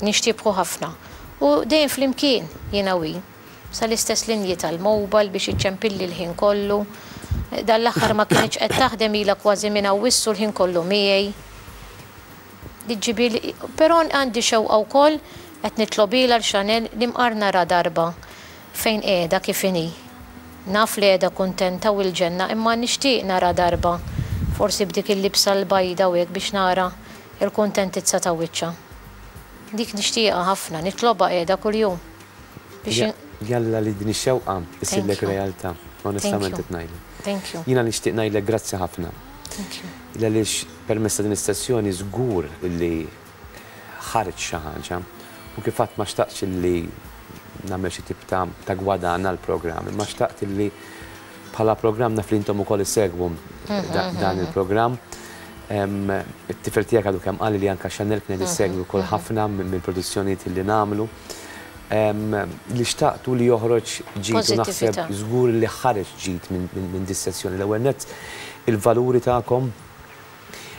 Nixtiebħu ħafna u dejjem flimkien jiena u hi. Sa l-istess linji tal-mowbal biex iċċempilli l-ħin kollu. Dan l-aħħar ma kinitx qed taħdem ilha kważi minn Awwissu l-ħin kollu miegħi. Iġġibieli però għandi xewqa wkoll, qed nitlobhielha l-Chanel li mqar narha darba fejn qiegħda kif inhi. Naf li qiegħda kuntenta u il-ġenna imma nixtieq narha darba. Forsi b'dik il-libsa l-bajda u hekk biex nara Il-kuntentizza ta' wiċċha. Dik nixtieqha ħafna, nitlobha qiegħda kuljum biex in. Jalla li din ix-xewqa issirlek realtà, onestament qed ngħidlek. Jiena nixtieq ngħidlek grazzi ħafna. Għaliex permezz ta' din is-sessjoni żgur li ħarġ xi ħaġa u kif għadt ma xtaqtx li nagħmel xi tip ta' gwadann għall-programm imma xtaqt li Bħala programm naf li intom ukoll issegwu dan il-programm. It-tifel tiegħek għadu kemm qali li anke Channel kienet issegwi wkoll ħafna mill-produzzjonijiet li nagħmlu. Li xtaqtu li joħroġ ġid u naħseb żgur li ħareġ ġid minn dis-sessjoni. L-ewwel nett il-valuri tagħkom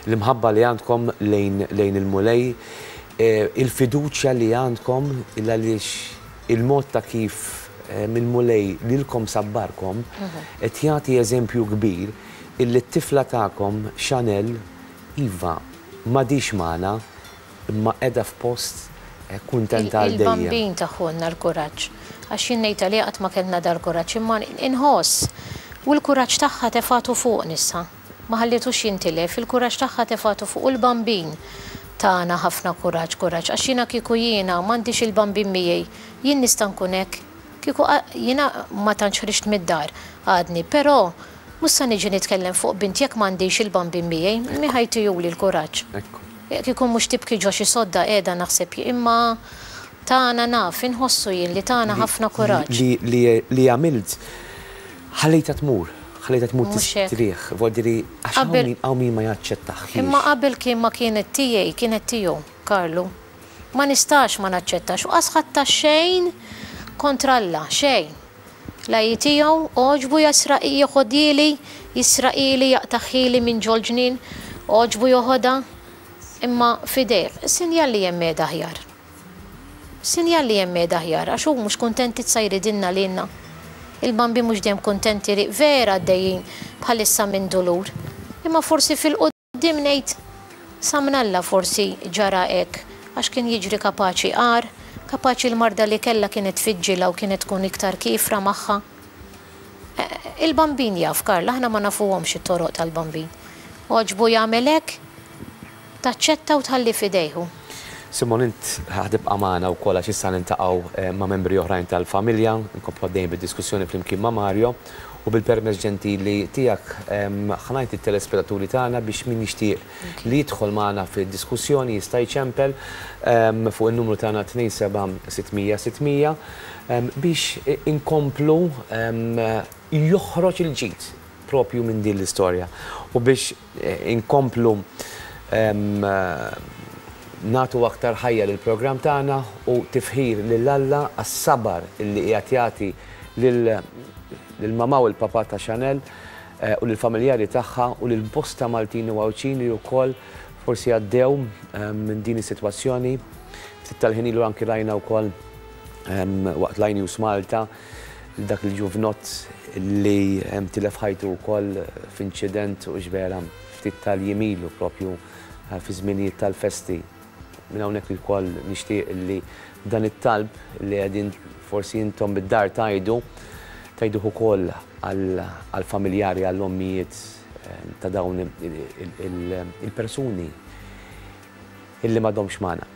L-imħabba li għandkom lejn lejn il-Mulej, il-fiduċja li għandkom għaliex il-mod ta' kif mill-Mulej lilkom sabbarkom qed jagħti eżempju kbir illi t-tifla tagħkom Chanel, iva, m'għadhiex magħna imma qiegħda f'post kuntent għal dejjem. Il-bambin ta' ħuanna l-kuraġġ. Għax jien ngħid għaliha qatt ma kellna dal-kuraġġ imma inħoss u l-kuraġġ tagħha tefgħetu fuqni issa. Ma ħallietux jintilef, il-kuraġġ tagħha tefgħetu fuq u l-bambin tana ħafna kuraġġ, kuraġġ għax jiena kieku jiena m'għandix il-bambin miegħi jien nista' nkun hekk? Kieku qa jiena ma tantx ħriġt mid-dar għadni però mhux se niġi nitkellem fuq bint jekk m'għandix il-bambin miegħi, min ħa jtihuli l-kuraġġ? Kieku mhux tibki ġo xi sodda qiegħda naħseb jien imma tana naf, inħossu jien li tana ħafna kuraġġ. Li għamilt. Ħallejtha tmur, ħallejtha tmur tistrieħ, voldi li għax hawn min ma jaċċettahiex. Imma qabel kien ma kienet tiegħi, kienet tiegħu, Karlu. Ma nistax ma naċċettax u qas ħadtha xejn kontra Alla, xejn. La hi tiegħu, għoġbu jasraq jeħodhieli, jisraqhieli, jaqtagħhieli minn ġol-ġnien, għoġbu joħodha. Imma f'idejh, sinjal li hemm għeda aħjar. Sinjal li hemm meda aħjar għax hu mhux kuntent izza jridilna lilna. Il-Bambin mhux dejjem kuntent iriq vera għaddejjin bħalissa minn dulur. Imma forsi fil-quddiem ngħid sa mnalla forsi ġara hekk għax kien jiġri kapaċi agħar, kapaċi l-marda li kellha kienet tfiġġilha u kienet tkun iktar kiefra magħha. Il-Bambin jaf Karl aħna ma nafuhomx it-toroq tal-Bambin. Għoġbu jagħmel hekk? Taċċetta u tħalli f'idejhu. Simon int ħa tibqa' magħna wkoll għax issa niltaqgħu ma' membri oħrajn tal-familja, inkomplu għaddejjin bid-diskussjoni flimkien ma' Mario, u bil-permess ġentili tiegħek ħa ngħid lit-telespetaturi tagħna biex min jixtieq li jidħol magħna fid-diskussjoni jista' jċempel fuq in-numru tagħna 27600 600 biex inkomplu joħroġ il-ġid propju minn din l-istorja u biex Inkomplu nagħtu aktar ħajja lill-programm tagħna u tifħir lil Alla għas-sabar li qiegħed jagħti lill-mamà u l-papà ta' Chanel u lill-familjari tagħha u lil bosta Maltin u Għawdxin li wkoll forsi għaddew minn din is-sitwazzjoni. Ftit tal-ħin ilu anki rajna wkoll waqt l-iNews Malta, dak il-ġuvnott li tilef ħajtu wkoll f'inċident u xbehra ftit tal-jiem ilu propju fi żminijiet tal-festi. Minn hawnhekk ilkoll nixtieq li dan it-talb li qegħdin forsi intom bid-dar tgħidu, tgħiduh ukoll għall-familjari, għall-ommijiet ta' dawn il-persuni illi m'għadhomx magħna.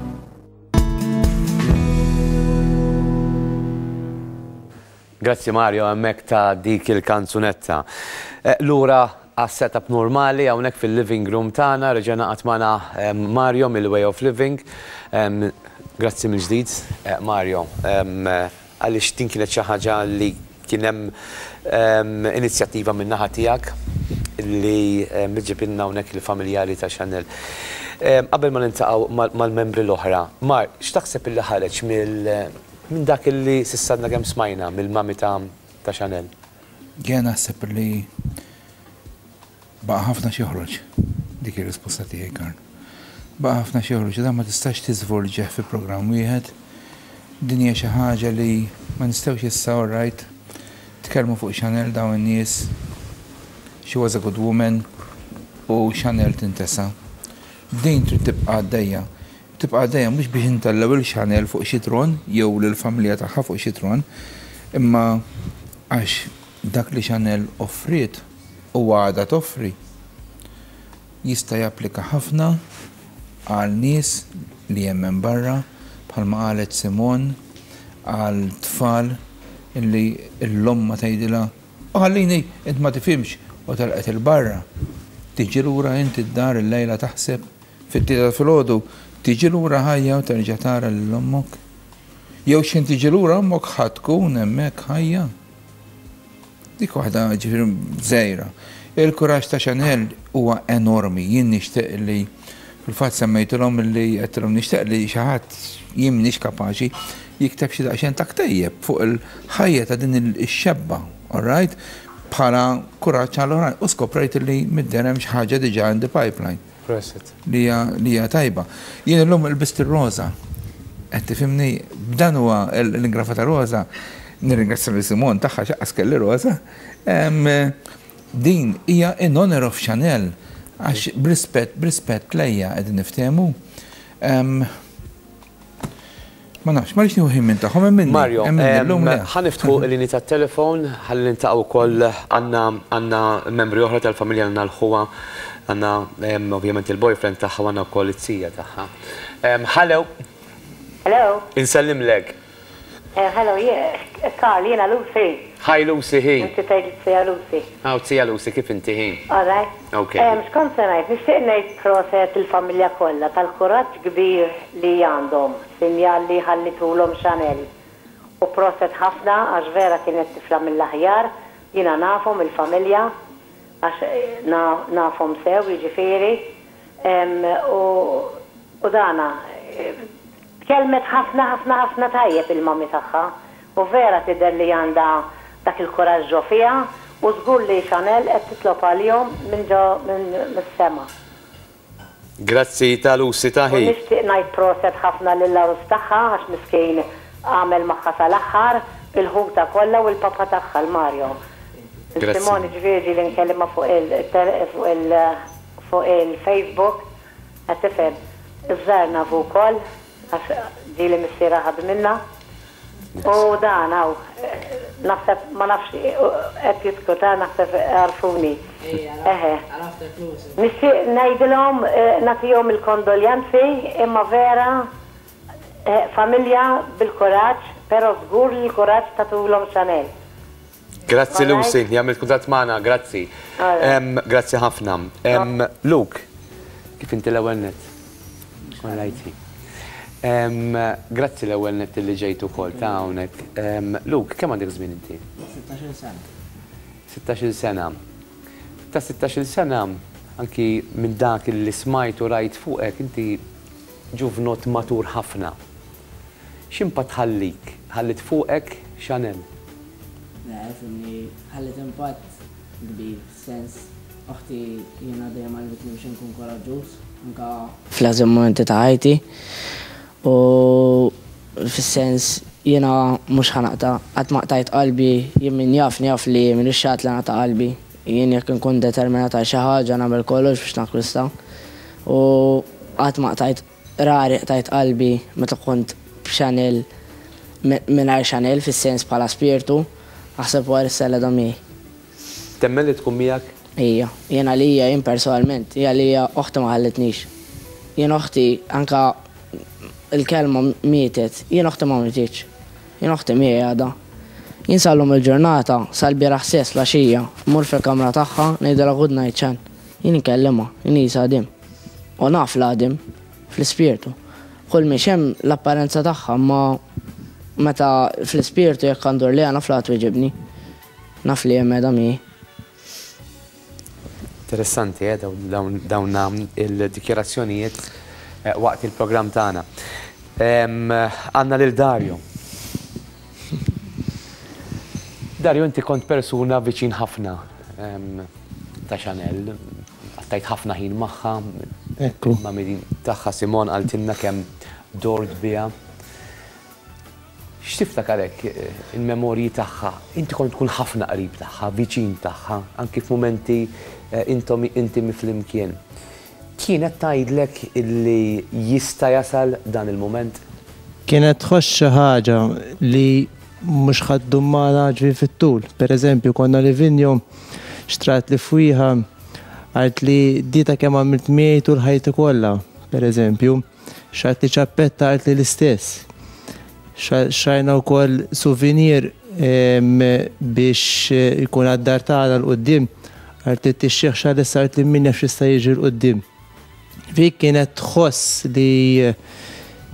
Grazzi Mario, għemmek ta' dik il-kanzunetta. Eh, lura għas setup normali hawnhekk fil-living room tagħna reġena qatt magħna ehm, Mario mill-Way of Living. Ehm, grazzi mill-ġdid, eh, Mario. Ehm, għaliex din kienet xi ħaġa li kien hemm inizjattiva min-naħa tiegħek li ġġibilna hawnhekk lill-familjari ta' Chanel. Qabel ma niltaqgħu mal-membri l-oħra, Mark, x'taħseb illi ħareġ minn dak illi s'issa għadna kemm smajna mill-mami ta' Chanel? Jiena naħseb li Baqa' ħafna x'joħroġ. Dik hi risposta tiegħi, Karl. Baqa' ħafna x'joħroġ u dan ma tistax tiżvolġieh fi programm wieħed. Din hija xi ħaġa li ma nistgħux issa all right, tkellmu fuq Chanel dawn in-nies, she was a good woman u Chanel tintesa. Din trid tibqa' għaddejja. Tibqa' għaddejja mhux biex intellgħu lil Chanel fuq xi tron jew lill-familja tagħha fuq xi tron, imma għax Dak li Chanel offriet u għadha toffri jista' japplika ħafna għal nies li hemm hemm barra, bħalma qalet Simone, għal tfal li l-omma tgħidilha, O ħallini, int ma tifhimx, u telqet 'il barra. Tiġi lura int id-dar il-lejla taħseb, fit-tlieta ta' filgħodu tiġi lura ħajja u terġa' tara lil ommok? Jew x'ħin tiġi lura ommok ħa tkun hemmhekk ħajja? Dik waħda ġifieri żgħira. Il-kuraġġ ta' Chanel huwa enormi. Jien nixtieq li fil-fatt semmejtilhom li qedtilhom nixtieq li xi ħadd jien m'iniex kapaċi jikteb xi daqsxejn ta' ktejjeb fuq il-ħajja ta' din ix-xebba, all right? Bħala kuraġġ għal oħrajn u skoprejt li mid-deher hemm xi ħaġa diġà in the pipeline. Prosit. Li hija tajba. Jien illum ilbist ir-roża. Qed tifhimni? Dan huwa l-ingrafa ta' roża. Nirringrazzja lil Simone tagħha x'aqqas kelli roża. Din hija in honour of Chanel għax b'rispett b'rispett lejja qegħdin niftehmu. Ma nafx, ma rridx nieħu ħin minn tagħhom, hemm minni. Mario, ħa niftħu l-linji tat-telefon, ħalli niltaqgħu wkoll, għandna membri oħra tal-familja, għandna l-ħuha, għandna ovvjament il-boyfriend tagħha u għandna wkoll it-tija tagħha. Hello! Hello! Insellimlek. Hello, Karl, jiena Lucy. Hi Lucy, hi! Inti tgħidli t-tija Lucy. Hi, t-tija Lucy, kif inti, hi? All right. X'kont se ngħid, nixtieq ngħid proset lill-familja kollha tal-kuraġġ kbir li għandhom, sinjal li ħallitulhom Chanel. U proset ħafna għax vera kienet tifla mill-aħjar, jiena nafhom il-familja għax nafhom sew jiġifieri u dana tkellmet ħafna ħafna ħafna tajjeb il-mummy tagħha U vera tidher li għandha dak il-kuraġġ ġo fiha u żgur li Chanel qed titlob għalihom minn ġo mis-sema. Grazzi ta' Lucy U Tahi. nixtieq ngħid proset ħafna lill-għarus tagħha għax miskin għamel magħha sal-aħħar, il-ħuta kollha u l-papa tagħha, l-Mario. Grazzi. Simone Ġvieġi li nkellimha fuq il fuq il-Facebook, qed tifhem, żżarna hu wkoll. Għax ġieli missiera ħadd minnha. U dan hawn, naħseb, ma nafx, qed jidħku ta' naħseb għarfuni. Eħe. Nixtieq ngħidilhom, nagħtihom il-kondoljanzi, imma vera, familja bil-kuraġġ, però żgur li l-kuraġġ tatulhom Chanel. Grazzi Lucy, li għamilt kuntat magħna, grazzi. Grazzi ħafna. Luke, kif inti l-ewwel net? Kollajti. Grazzi l-ewwel net li ġejt ukoll ta' hawnhekk. Luke, kemm għandek żmien inti? 16-il sena. 16-il sena. Ta' 16-il sena, anki minn dak li smajt u rajt fuqek, inti ġuvnott matur ħafna. X'impatt ħallik, ħalliet fuqek Chanel? Nagħrf li ħalliet impatt kbir fis-sens oħti jiena dejjem għallmitni biex inkun kuraġġuż anke fl-ħżin mumenti ta' ħajti u fis-sens jiena mhux ħa naqta' qatt ma qtajt qalbi jien min jafni jaf li m'iniex xi ħadd li naqta' qalbi jien jekk inkun determinat għal xi ħaġa nagħmel kollox biex nakkwista u qatt ma qtajt Rari qtajt qalbi meta kont b'xanil mingħajr xanil fis-sens bħala spirtu. Aħseb u għarissa li għadha miegħi. Temmen li tkun miegħek? Hija. Jien għalija, jien persoalment, hija għalija oħti ma ħallitnix. Jien oħti anke l-kelma mietet, jien oħti ma mietietx. Jien oħti miegħi għadha. Jien sal-lum il-ġurnata, sal-bieraħ stess fl-għaxija, mmur fil-kamra tagħha, ngħidilha good night Sean. Jien inkellimha, inqisha għadiem. U naf l-għadem, fl-ispirtu. Kull mhix hemm l-apparenza tagħha, imma meta fl-ispirtu jekk għandur li naf la tweġibni. Naf li hemm edha miegħi. Interessanti, eh, dawn il-dikjerazzjonijiet eh, waqt il-programm tagħna. Għanna lil Dario. Dario, inti kont persuna viċin ħafna ta' Chanel, Qattajt ħafna ħin magħha. Ekku. Mamili tagħha Simone qaltilna kemm dort biha. X'tiftakar hekk il-memorji tagħha? Inti kont tkun ħafna qrib tagħha, viċin tagħha, anki f'mumenti intom intimi flimkien. Kienet tgħidlek illi jista' jasal dan il-mument? Kienet tħoss xi ħaġa li mhux ħa ddum magħna ġifieri fit-tul. Per eżempju, konna Livigno. xtratli fwieħa, qaltli dieta kemm għamilt miegħi tul ħajti kollha, per eżempju, xartli ċappetta qaltli l-istess. Xrajna wkoll souvenir biex ikun għad-dar tagħna l-qudiem, qaltli t-tixxiħ xarli sartli min jaf x'jista' jiġri l-qudiem. Fik kienet tħoss li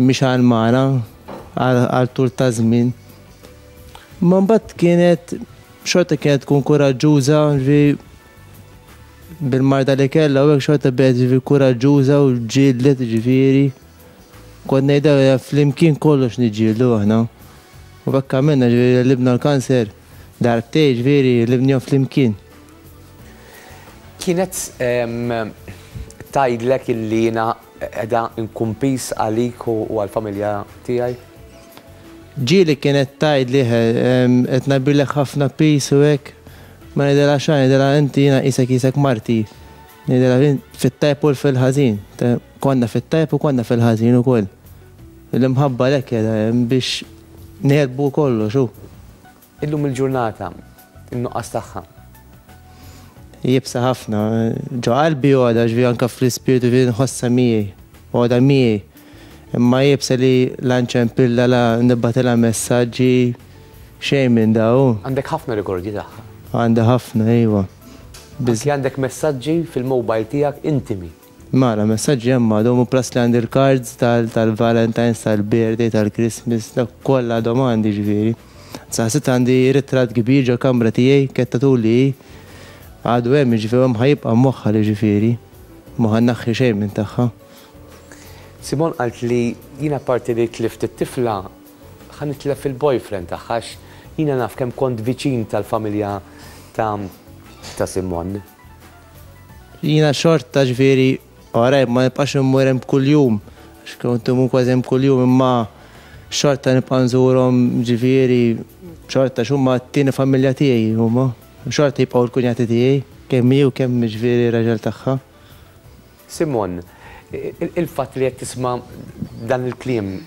mhix għalmana għal tul ta' żmien. Imma mbagħad kienet Xorta kienet tkun kuraġġuża ġvi bil-marda li kellha u hekk xorta bqgħet ġvi kuraġġuża u ġġieldet ġifieri. Kont ngħidha flimkien kollox niġġieldu aħna. U hekk għamilna ġifieri għellibna l-kanser darbtejn ġifieri għellibnihom flimkien. Kienet tgħidlek illi jiena qiegħda nkun piż għalik u għall-familja tiegħi? Ġieli kienet tgħidli he qed ngħabbirlek ħafna piż u hekk. Ma ngħidilha x'għad, ngħidilha inti jiena nqisek qisek marti. Ngħidilha fit-tajjeb u fil-ħażin. Konna fit-tajjeb u konna fil-ħażin ukoll. L-imħabba hekk qiegħda hemm biex negħlbu kollox hu. Illum il-ġurnata, in-nuqqas tagħha. Hi iebsa ħafna. Ġo qalbi għodha, jiġifieri anke fl-ispirtu jiġifieri nħossha miegħi, għodha miegħi. Imma hi iebsa li la nċempilha, la nibgħatilha messaġġi, xejn minn da hu. Għandek ħafna rikordji tagħha? Għandi ħafna, ejwa. Biss. Anke għandek messaġġi fil-mobile tiegħek intimi. Mela, messaġġi hemm għadhom u plus li għandi l-cards tal-Valentine's, tal-birthday, tal-Christmas, dawk kollha għadhom għandi jiġifieri. Saħansitra għandi ritratt kbir ġol-kamra tiegħi, ketta tul li hi għadu hemm jiġifieri u hemm ħa jibqa' moħħ għal jiġifieri. Mhu ħa nneħħi xejn minn tagħha. Simone qalt li jien apparti li tlift it-tifla, ħa nitlef il-boyfriend tagħha għax jiena naf kemm kont viċin tal-familja ta' ta' Simone. Jiena xorta ġifieri orajb ma nibqax immur hemm kuljum, għax kont immur kważi hemm kuljum imma xorta nibqa' nżurhom ġifieri xorta għax huma t-tieni familja tiegħi huma. Xorta jibqgħu l-kunjati tiegħi, kemm hi u kemm ġifieri r-raġel tagħha. Simon, il-fatt li qed tisma' dan il-kliem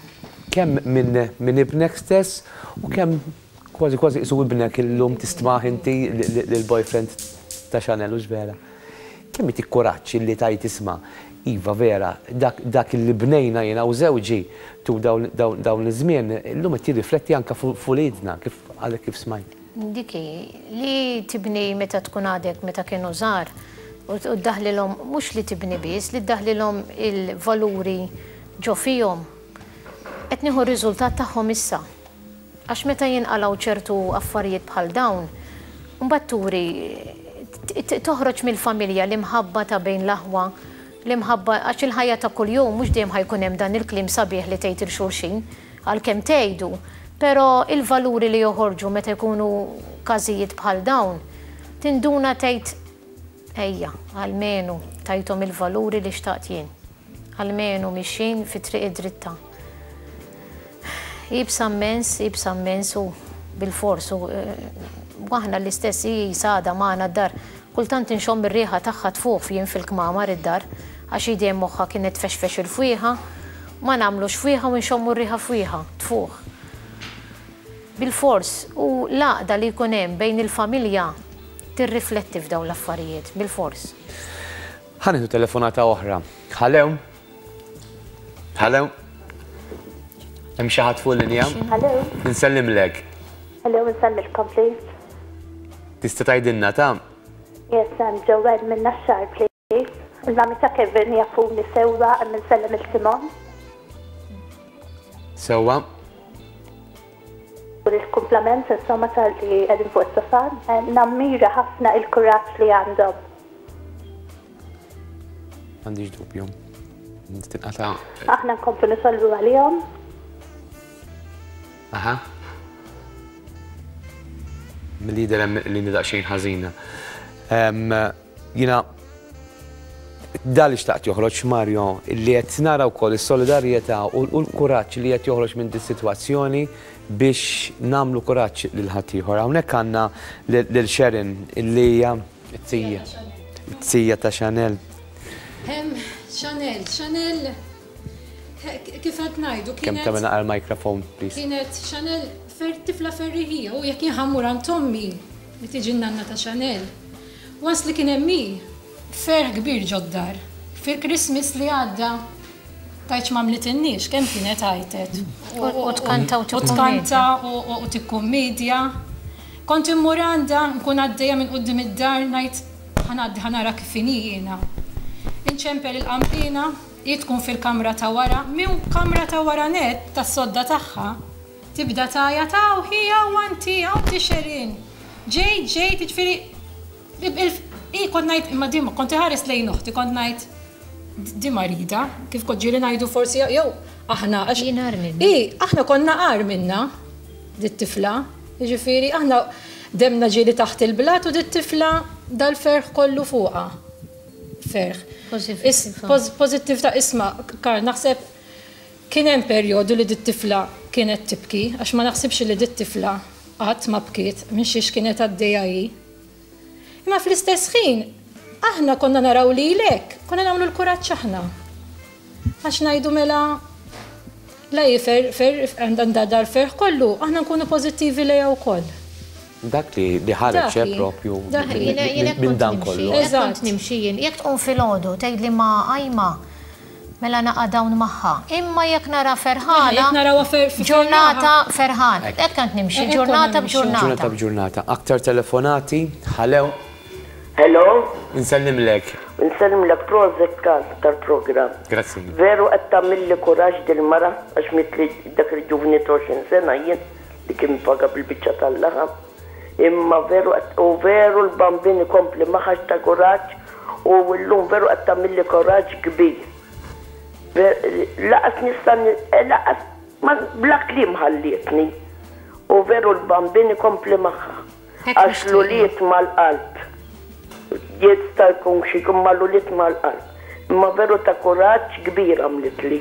kemm minn ibnek stess u kemm Kważi kważi qisu ibnek illum tistmah inti lil boyfriend ta' Chanel hux vera? Kemm itik kuraġġ illi tgħid isma' iva vera dak illi bnejna jiena u żewġi tul dawn iż-żmien illum qed jirrifletti anke fuq uliedna kif għadek kif smajt. Dik hi li tibni meta tkun għadek meta kienu żgħar u ddaħħlilhom mhux li tibni biss li ddaħħlilhom il-valuri ġo fihom. Qed nieħu r-riżultat tagħhom issa. Għax meta jinqalgħu ċertu affarijiet bħal dawn, mbagħad turi, toħroġ mill-familja l-imħabba ta' bejn l-aħwa, l-imħabba, għax il-ħajja ta' kuljum mhux dejjem ħa jkun hemm dan il-kliem sabiħ li tgħid 'il xulxin, għalkemm tgħidu, però l-valuri li joħorġu meta jkunu każijiet bħal dawn, tinduna tgħid, Ejja, almenu tajthom il-valuri li xtaqt jien. Almenu mixjin fit-triq id-dritta. Iebsa mmens, iebsa mmens u bilfors u aħna l-istess hi sada magħna d-dar. Kultant inxomm ir-riħa tagħha tfuf jien fil-kmamar id-dar għax hi dejjem moħħha kienet tfexfex il-fwieħa. Ma nagħmlux fwieħa u nxommu r-riħa fwieħa, tfuf. Bilfors, u l-għaqda li jkun hemm bejn il-familja tirrifletti f'dawn l-affarijiet, bilfors. Ħa nieħdu telefonata oħra. Ħalew? Ħalew? Hemm xi ħadd fuq linja? Ħalew? Insellimlek. Ħalew insellmilkom please. Tista' tgħidilna ta? Yes, hemm Joel minn Naxxar please. L-għami ta' Kevin jafuni sewwa hemm insellem il Simon. Sewwa. U l-kumplament insomma tal-li qegħdin fuq is-sofan, eh, nammira ħafna il-kuraġġ li għandhom. Għandix dubju. Tinqata. Aħna nkomplu nisollu għalihom. Aha. Mill-lider li nidaqxejn ħażina. Jiena dan li xtaqt joħroġ Mario li qed nara wkoll is-solidarjetà u l-kuraġġ li qed joħroġ minn dis-sitwazzjoni biex nagħmlu kuraġġ lil ħaddieħor. Hawnhekk għandna lil Sharon li hija t-tija. T-tija ta' Chanel. Hemm Chanel, Chanel kif qed ngħidu kien. Kemm tagħmel naqra l-mikrofon, please. Kienet Chanel tifla ferriħija u jekk inħammur għand tommi li tiġi n-nanna ta' Chanel. Once li kien hemm hi, ferħ kbir ġod-dar. Fil-Christmas li għadda tgħidx m'għamlitilniex, kemm kienet għajtet. U tkanta u tikkummedja. U tkanta u tikkummedja. Kont immur għandha, nkun għaddejja minn quddiem id-dar ngħid ħa ngħaddi ħa nara kif inhi jiena. Inċempel il-qanpiena, hi tkun fil-kamra ta' wara, minn kamra ta' wara nett tas-sodda tagħha, Tibda tgħajjat hawn hi hawn ant hi hawn tixerin. Ġejt ġejt jiġifieri hi kont ngħid imma din kont iħares lejn oħti kont ngħid din marida kif kont ġieli ngħidu forsi jew aħna għax jien agħar minna. Hi aħna konna agħar minna dit-tifla. Jiġifieri aħna demna ġieli taħt il-blat u dit-tifla dal-ferħ kollu fuqha. Ferħ. Pożittività. Isma' Karl naħseb Kien hemm perjodu li dit-tifla kienet tibki għax ma naħsibx li dit-tifla qatt ma bkiet minn xiex kienet għaddejja hi. Imma fl-istess ħin aħna konna naraw lilek, konna nagħmlu l-kuraġġ aħna. Għax ngħidu mela la hi għandha dar ferħ kollu, aħna nkunu pożittivi lejha wkoll. Dak li li ħareġ eh propju minn dan kollu. Eżatt. Jien hekk kont nimxi jien. Jekk tqum filgħodu tgħidli ma qajma, mela naqa' dawn magħha. Imma jekk nara ferħana. Aha, jekk narawha fi ferħana. Ġurnata ferħana. Hekk. Hekk kont nimxi, ġurnata b'ġurnata. Ġurnata b'ġurnata. Aktar telefonati. Hallo. Hello. Insellimlek. Insellimlek, prosit tant tal-programm. Grazzi mille. Veru qed tagħmilli kuraġġ dil-mara għax mitli dak il-ġuvni ta' 20 sena jien. Dik imfaga bil-biċċa tal-laħam. Imma veru qed, u veru l-Bambin ikompli magħha għax ta kuraġġ u llum veru qed tagħmilli kuraġġ kbir. Ver, lanqas nista' ni, eh, lanqas, ma, bla kliem ħallietni. U veru l-Bambin ikompli magħha. Għax l-ulied mal-qalb. Jista' jkun xi jkun imma l-ulied mal-qalb. Imma veru ta' kuraġġ kbir għamlitli.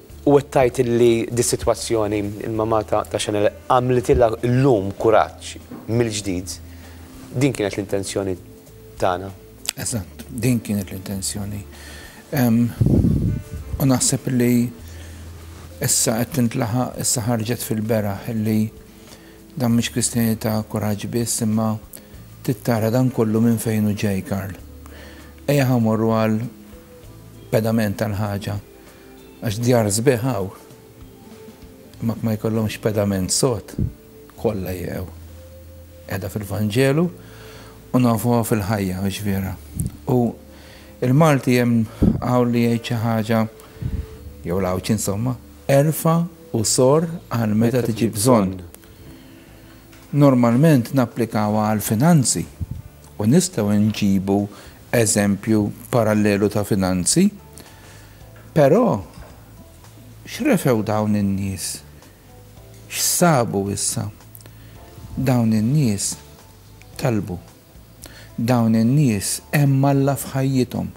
U qed tgħid li dis-sitwazzjoni, il-mamà ta' Chanel, għamlitilha llum kuraġġ mill-ġdid. Din kienet l-intenzjoni tagħna. Eżatt, din kienet l-intenzjoni. U naħseb li issa qed tintlaħaq, issa ħarġet fil-beraħ li dan mhix kwistjoni ta' kuraġġ biss imma trid tara dan kollu minn fejn hu ġej, Karl. Ejjeħa mmorru għal pedament tal-ħaġa. Għax djar sbieħ hawn, imma jekk ma jkollhomx pedament sod, kollha jieqgħu. Qiegħda fil-Vanġelu u nafuha fil-ħajja, hux vera? U l-Malti hemm hawn li jgħid xi ħaġa, jew l-Għawdxi insomma, erfa' u sorr għal meta tiġi bżonn. Normalment napplikawha għall-finanzi u nistgħu nġibu eżempju parallelu ta' finanzi, Però, x'refgħu dawn in-nies? X'sabu issa? Dawn in-nies talbu. Dawn in-nies hemm Alla f'ħajjithom.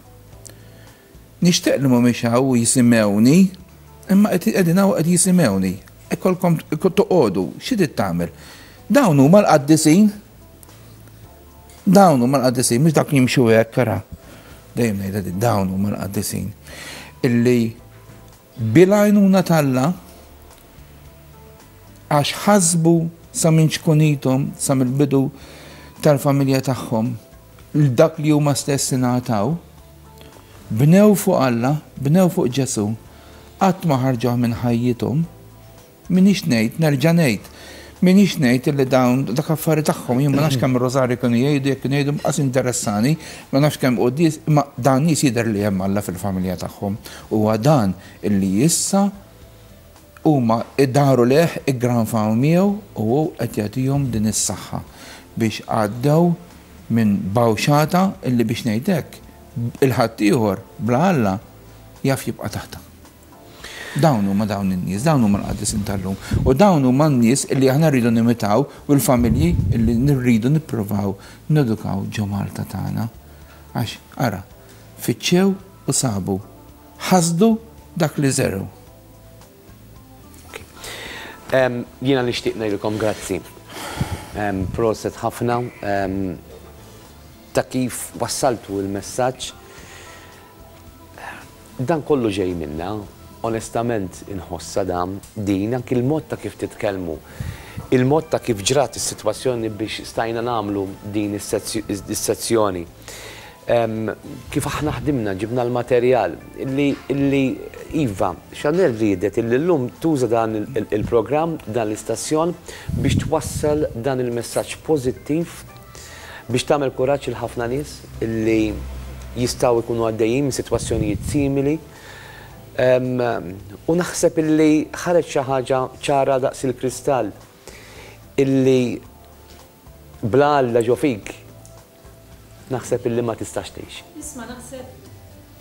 Nixtieq li mhumiex hawn u jisimgħuni, imma qegħdin hawn u qed jisimgħuni. Ikollkom toqogħdu, xi trid tagħmel? Dawn huma l-qaddisin, Dawn huma l-qaddisin, mhux dak jimxu hekk ara. Dejjem ngħidha di dawn huma l-qaddisin. Illi bilajnuna talla għax ħasbu sa minn ċkunitom, sa mill-bidu tal-familja tagħhom, l-dak li huma stess ingħataw, bnew fuq Alla, bnew fuq Ġesu, qatt ma ħarġuh minn ħajjithom, M'iniex ngħid, nerġa' ngħid, m'iniex ngħid illi dawn, dak affari tagħhom, jien ma nafx kemm ir-Rożarji kienu jgħidu, jekk kienu jgħidu ma bqax jinteressani, ma nafx kemm quddies, imma dawn nies jidher li hemm Alla fil-familja tagħhom. Huwa dan illi issa huma daru lejh, iggranfaw miegħu u hu qed jagħtihom din is-saħħa biex għaddew minn bawxata illi biex ngħid hekk, il-ħaddieħor bla Alla jaf jibqa' taħtha. Dawn huma dawn in-nies, dawn huma l-qaddisin tal-lum, u dawn huma n-nies li aħna rridu nimitaw u l-familji li rridu nippruvaw nedukaw ġo Malta tagħna. Għax, ara, fittxew u sabu, ħasdu dak li żergħu. Jiena nixtieq ngħidilkom grazzi. Proset ħafna ta' kif wassaltu l-messaġġ. Dan kollu ġej minna, onestament inħossha da, din, anki l-mod ta' kif titkellmu, il-mod ta' kif ġrat is-sitwazzjoni biex stajna nagħmlu din is-sezzjoni, kif aħna ħdimna, ġibna l-materjal, illi, illi, iva, Chanel riedet illi llum tuża dan il-programm, dan l-istazzjon biex twassal dan il-messaġġ pożittiv, biex tagħmel kuraġġ lil ħafna nies li jistgħu jkunu għaddejjin minn sitwazzjonijiet simili. U naħseb illi ħareġ xi ħaġa ċara daqs il-kristall illi bla Alla ġo fik naħseb illi ma tistax tgħix. Isma' naħseb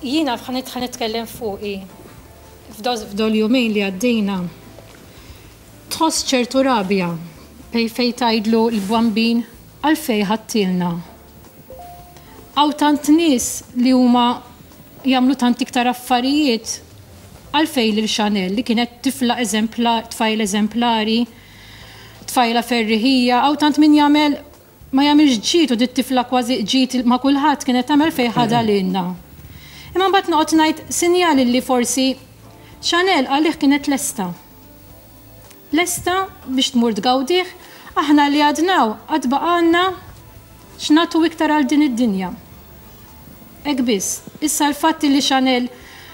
jiena ħa nitkellem fuqi f'dol jumejn li għaddejna. Tħoss ċertu rabja bejn fejn tgħidlu l-Bambin għalfejn ħadtilna. Hawn tant nies li huma jagħmlu tant iktar affarijiet għalfejn lil Chanel li kienet tifla eżempla tfajla eżemplari, tfajla ferriħija, hawn tant min jagħmel Ma jagħmilx ġid u dit-tifla kważi ġid ma' kulħadd kienet tagħmel fejn ħadha lilna. Imma mbagħad noqgħod ngħid sinjal illi forsi Chanel għalih kienet lesta. Lesta biex tmur tgawdih, aħna li għadna hawn għad baqgħalna x'nagħtu iktar għal din id-dinja. Hekk biss. Issa l-fatt illi Chanel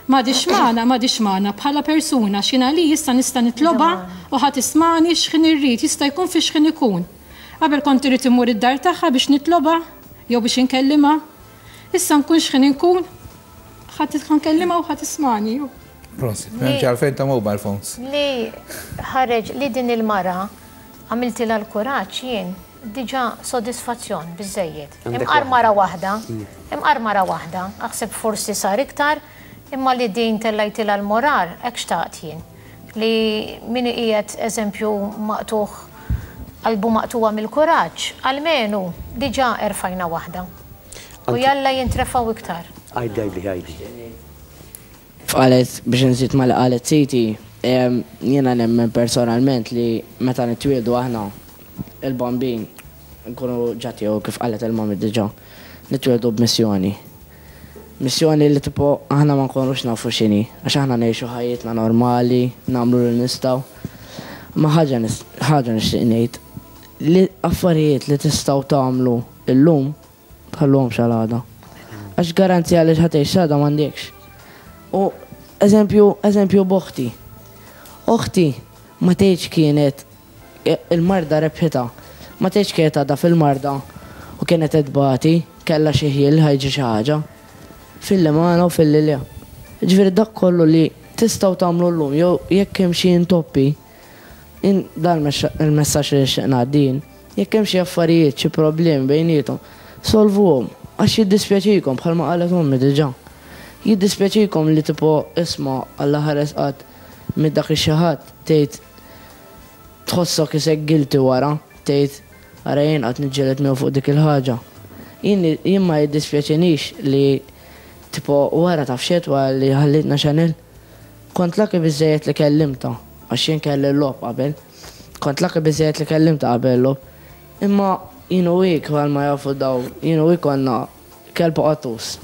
m'għadhiex magħna, m'għadhiex magħna bħala persuna għax jien għalij issa nista' nitlobha u ħa tismagħni x'ħin irrid, jista' jkun fi x'ħin ikun. Qabel kont irrid immur id-dar tagħha biex nitlobha jew biex inkellimha. Issa nkun x'ħin inkun, ħa nkellimha u ħa tismagħni. Prosit, m'hemmx għalfejn ta' mobile phones. Li ħareġ li din il-mara għamiltilha l-kuraġġ jien, diġà sodisfazzjon biżżejjed. Imqar mara waħda, imqar mara waħda, aħseb forsi sar iktar, imma li din tellajtilha l-moral, hekk xtaqt jien. Li min iqiegħed eżempju maqtugħ qalbu maqtugħa mill-kuraġġ, almenu diġà erfajna waħda. U jalla jintrefgħu iktar. Għidli għidli għidli. F'qalet, biex inżid ma' li qalet ziti, jiena nemmen personalment li meta nitwieldu aħna, il-bambin, inkunu ġa tiegħu kif qalet il-mommy diġà. Nitwieldu b'missjoni. Missjoni li tipo aħna ma nkunux nafu x'inhi, għax aħna ngħixu ħajjitna normali, nagħmlu li nistgħu. Imma ħaġa ħaġa nixtieq ngħid, li affarijiet li tistgħu tagħmlu llum tħalluhomx għal għada. Għax garanzija li ħa tgħix għada m'għandekx. U eżempju, eżempju b'oħti. Oħti ma tgħidx kienet Il-marda rebħitha. Ma tgħidx kienet għadha fil-marda u kienet qed tbati, kellha xi ħjiel ħa jiġri xi ħaġa. Fil-Limana u fil-Lilja. Jiġifieri dak kollu li tistgħu tagħmlu llum jew jekk hemm xi intoppi, jien dan il-messaġġ li nixtieq ngħaddi jien, jekk hemm xi affarijiet, xi problemi bejniethom, solvuhom għax jiddispjaċikom bħalma qalet ommi diġà. Jiddispjaċikom li tipo isma' Alla ħares qatt minn dak ix-xi ħadd tgħid, Tħossok isek guilty wara, tgħid, ara jien qatt niġġieled miegħu fuq dik il-ħaġa. Jien jien ma jiddispjaċinix li tipo wara taf x'għedt wara li ħallietna Chanel? Kont lucky biżżejjed li kellimtha, għax jien kelli l-logħob qabel. Kont lucky biżżejjed li kellimtha qabel il-logħob. Imma jien u hi bħalma jafu dawl, jien u hi konna. Kelb qattus.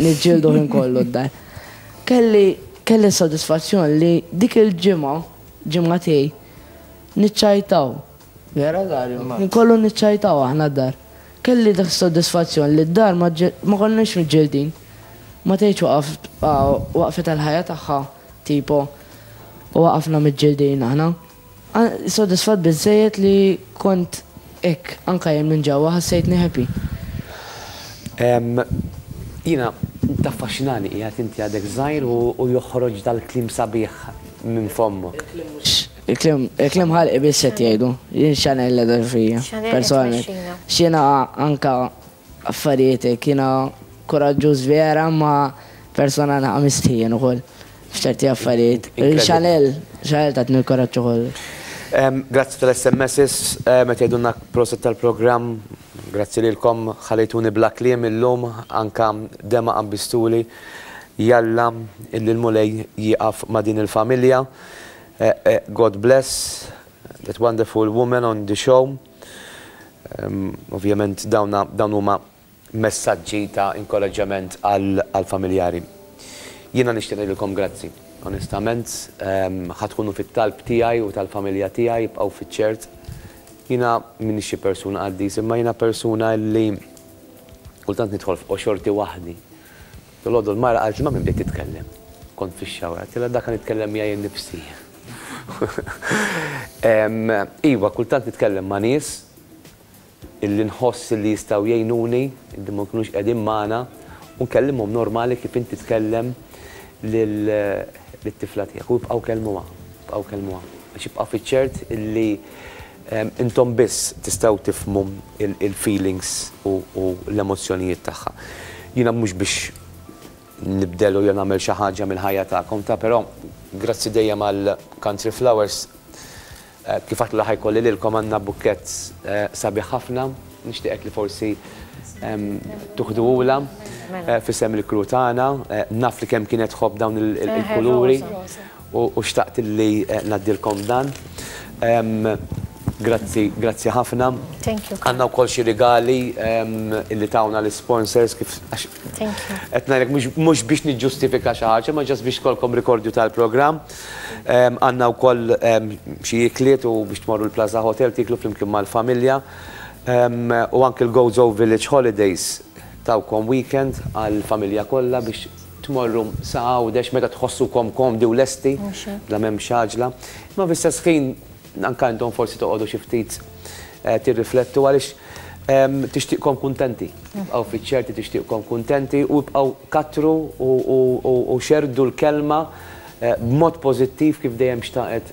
Niġġieldu ħin kollu d-dar. Kelli kelli s-sodisfazzjon li dik il-ġimgħa, ġimgħa tiegħi, niċċajtaw. Vera Dario? Ħin kollu niċċajtaw aħna d-dar. Kelli dak is-sodisfazzjon li d-dar ma ma konniex miġġieldin. Ma tgħidx waqaft waqfet għall-ħajja tagħha, tipo, u waqafna miġġieldin aħna. Sodisfatt biżżejjed li kont hekk, anke jien minn ġewwa ħassejtni happy. Jiena, taffaxxinani qiegħed inti għadek żgħir u joħroġ dal-kliem sabiħ minn fommok. Il-kliem mhux. Il-kliem ħalqi biss qed jgħidu. Jien x'għanejt l-għedha li fija, personalment. X'għanejt li tmexxina. X'jiena anke. Affarijiet hekk. Jiena kuraġġuż vera imma persona naqa' mistħien ukoll f'ċerti affarijiet. Chanel, Chanel tatni l-kuraġġ ukoll. Grazzi tal-SMSs qed jgħidulna proset tal-programm. Grazzi lilkom. Ħalejtuni bla kliem illum, anke dema qabbistuli. Jalla illi l-Mulej jieqaf ma' din il-familja. God bless that wonderful woman on the show. Ovvjament dawn huma messaġġi ta' inkoraġġjament għall-familjari. Jiena nixtieq ngħidilkom grazzi. Onestament, ħa tkunu fit-talb tiegħi u tal-familja tiegħi, ibqgħu fiċ-ċert. Jiena m'iniex xi persuna qaddis, imma jiena persuna li kultant nidħol f'qoxorti waħdi. Filgħodu l-mara qaltli ma' min bdejt titkellem. Kont fix-shower, għedtilha dak għan nitkellem miegħi innifsi. Iva, kultant nitkellem ma' nies illi nħoss illi jistgħu jgħinuni, illi ma jkunux qegħdin magħna, u nkellimhom normali kif inti tkellem lit-tifla tiegħek. U ibqgħu kellmuha, ibqgħu kellmuha. Għax ibqa' fiċ-ċert illi. Intom biss tistgħu tifhmu l-feelings u l-emozzjonijiet tagħha. Jiena mhux biex nibdel u jew nagħmel xi ħaġa mill-ħajja tagħkom ta' però grazzi dejjem għal Country Flowers kif għadt l-aħħar jkolli lilkom għandna bukkett sabiħ ħafna nixtieqek li forsi tuħduhulha f'isem il-crew tagħna naf li kemm kienet tħobb dawn il-kuluri. U xtaqt illi ngħaddilkom dan. Grazzi, grazzi ħafna. Thank you. Għandna wkoll xi rigali illi tawna l-isponsors kif għax Thank you. Qed ngħidlek mhux mhux biex niġġustifika xi ħaġa imma just biex tkollkom rikordju tal-programm. Għandna wkoll xi ikliet u biex tmorru l-Plaza Hotel tieklu flimkien mal-familja. U anke l-Go Zoo Village Holidays tawkom weekend għall-familja kollha biex tmorru sa Għawdex meta tħossukom komdi u lesti, bla m'hemmx għaġla. Imma fl-istess ħin anke intom forsi toqgħodu xi ftit tirriflettu għaliex tixtieqkom kuntenti. Ibqgħu fiċ-ċert li tixtieqkom kuntenti u ibqgħu kattru u xerrdu l-kelma b'mod pożittiv kif dejjem xtaqet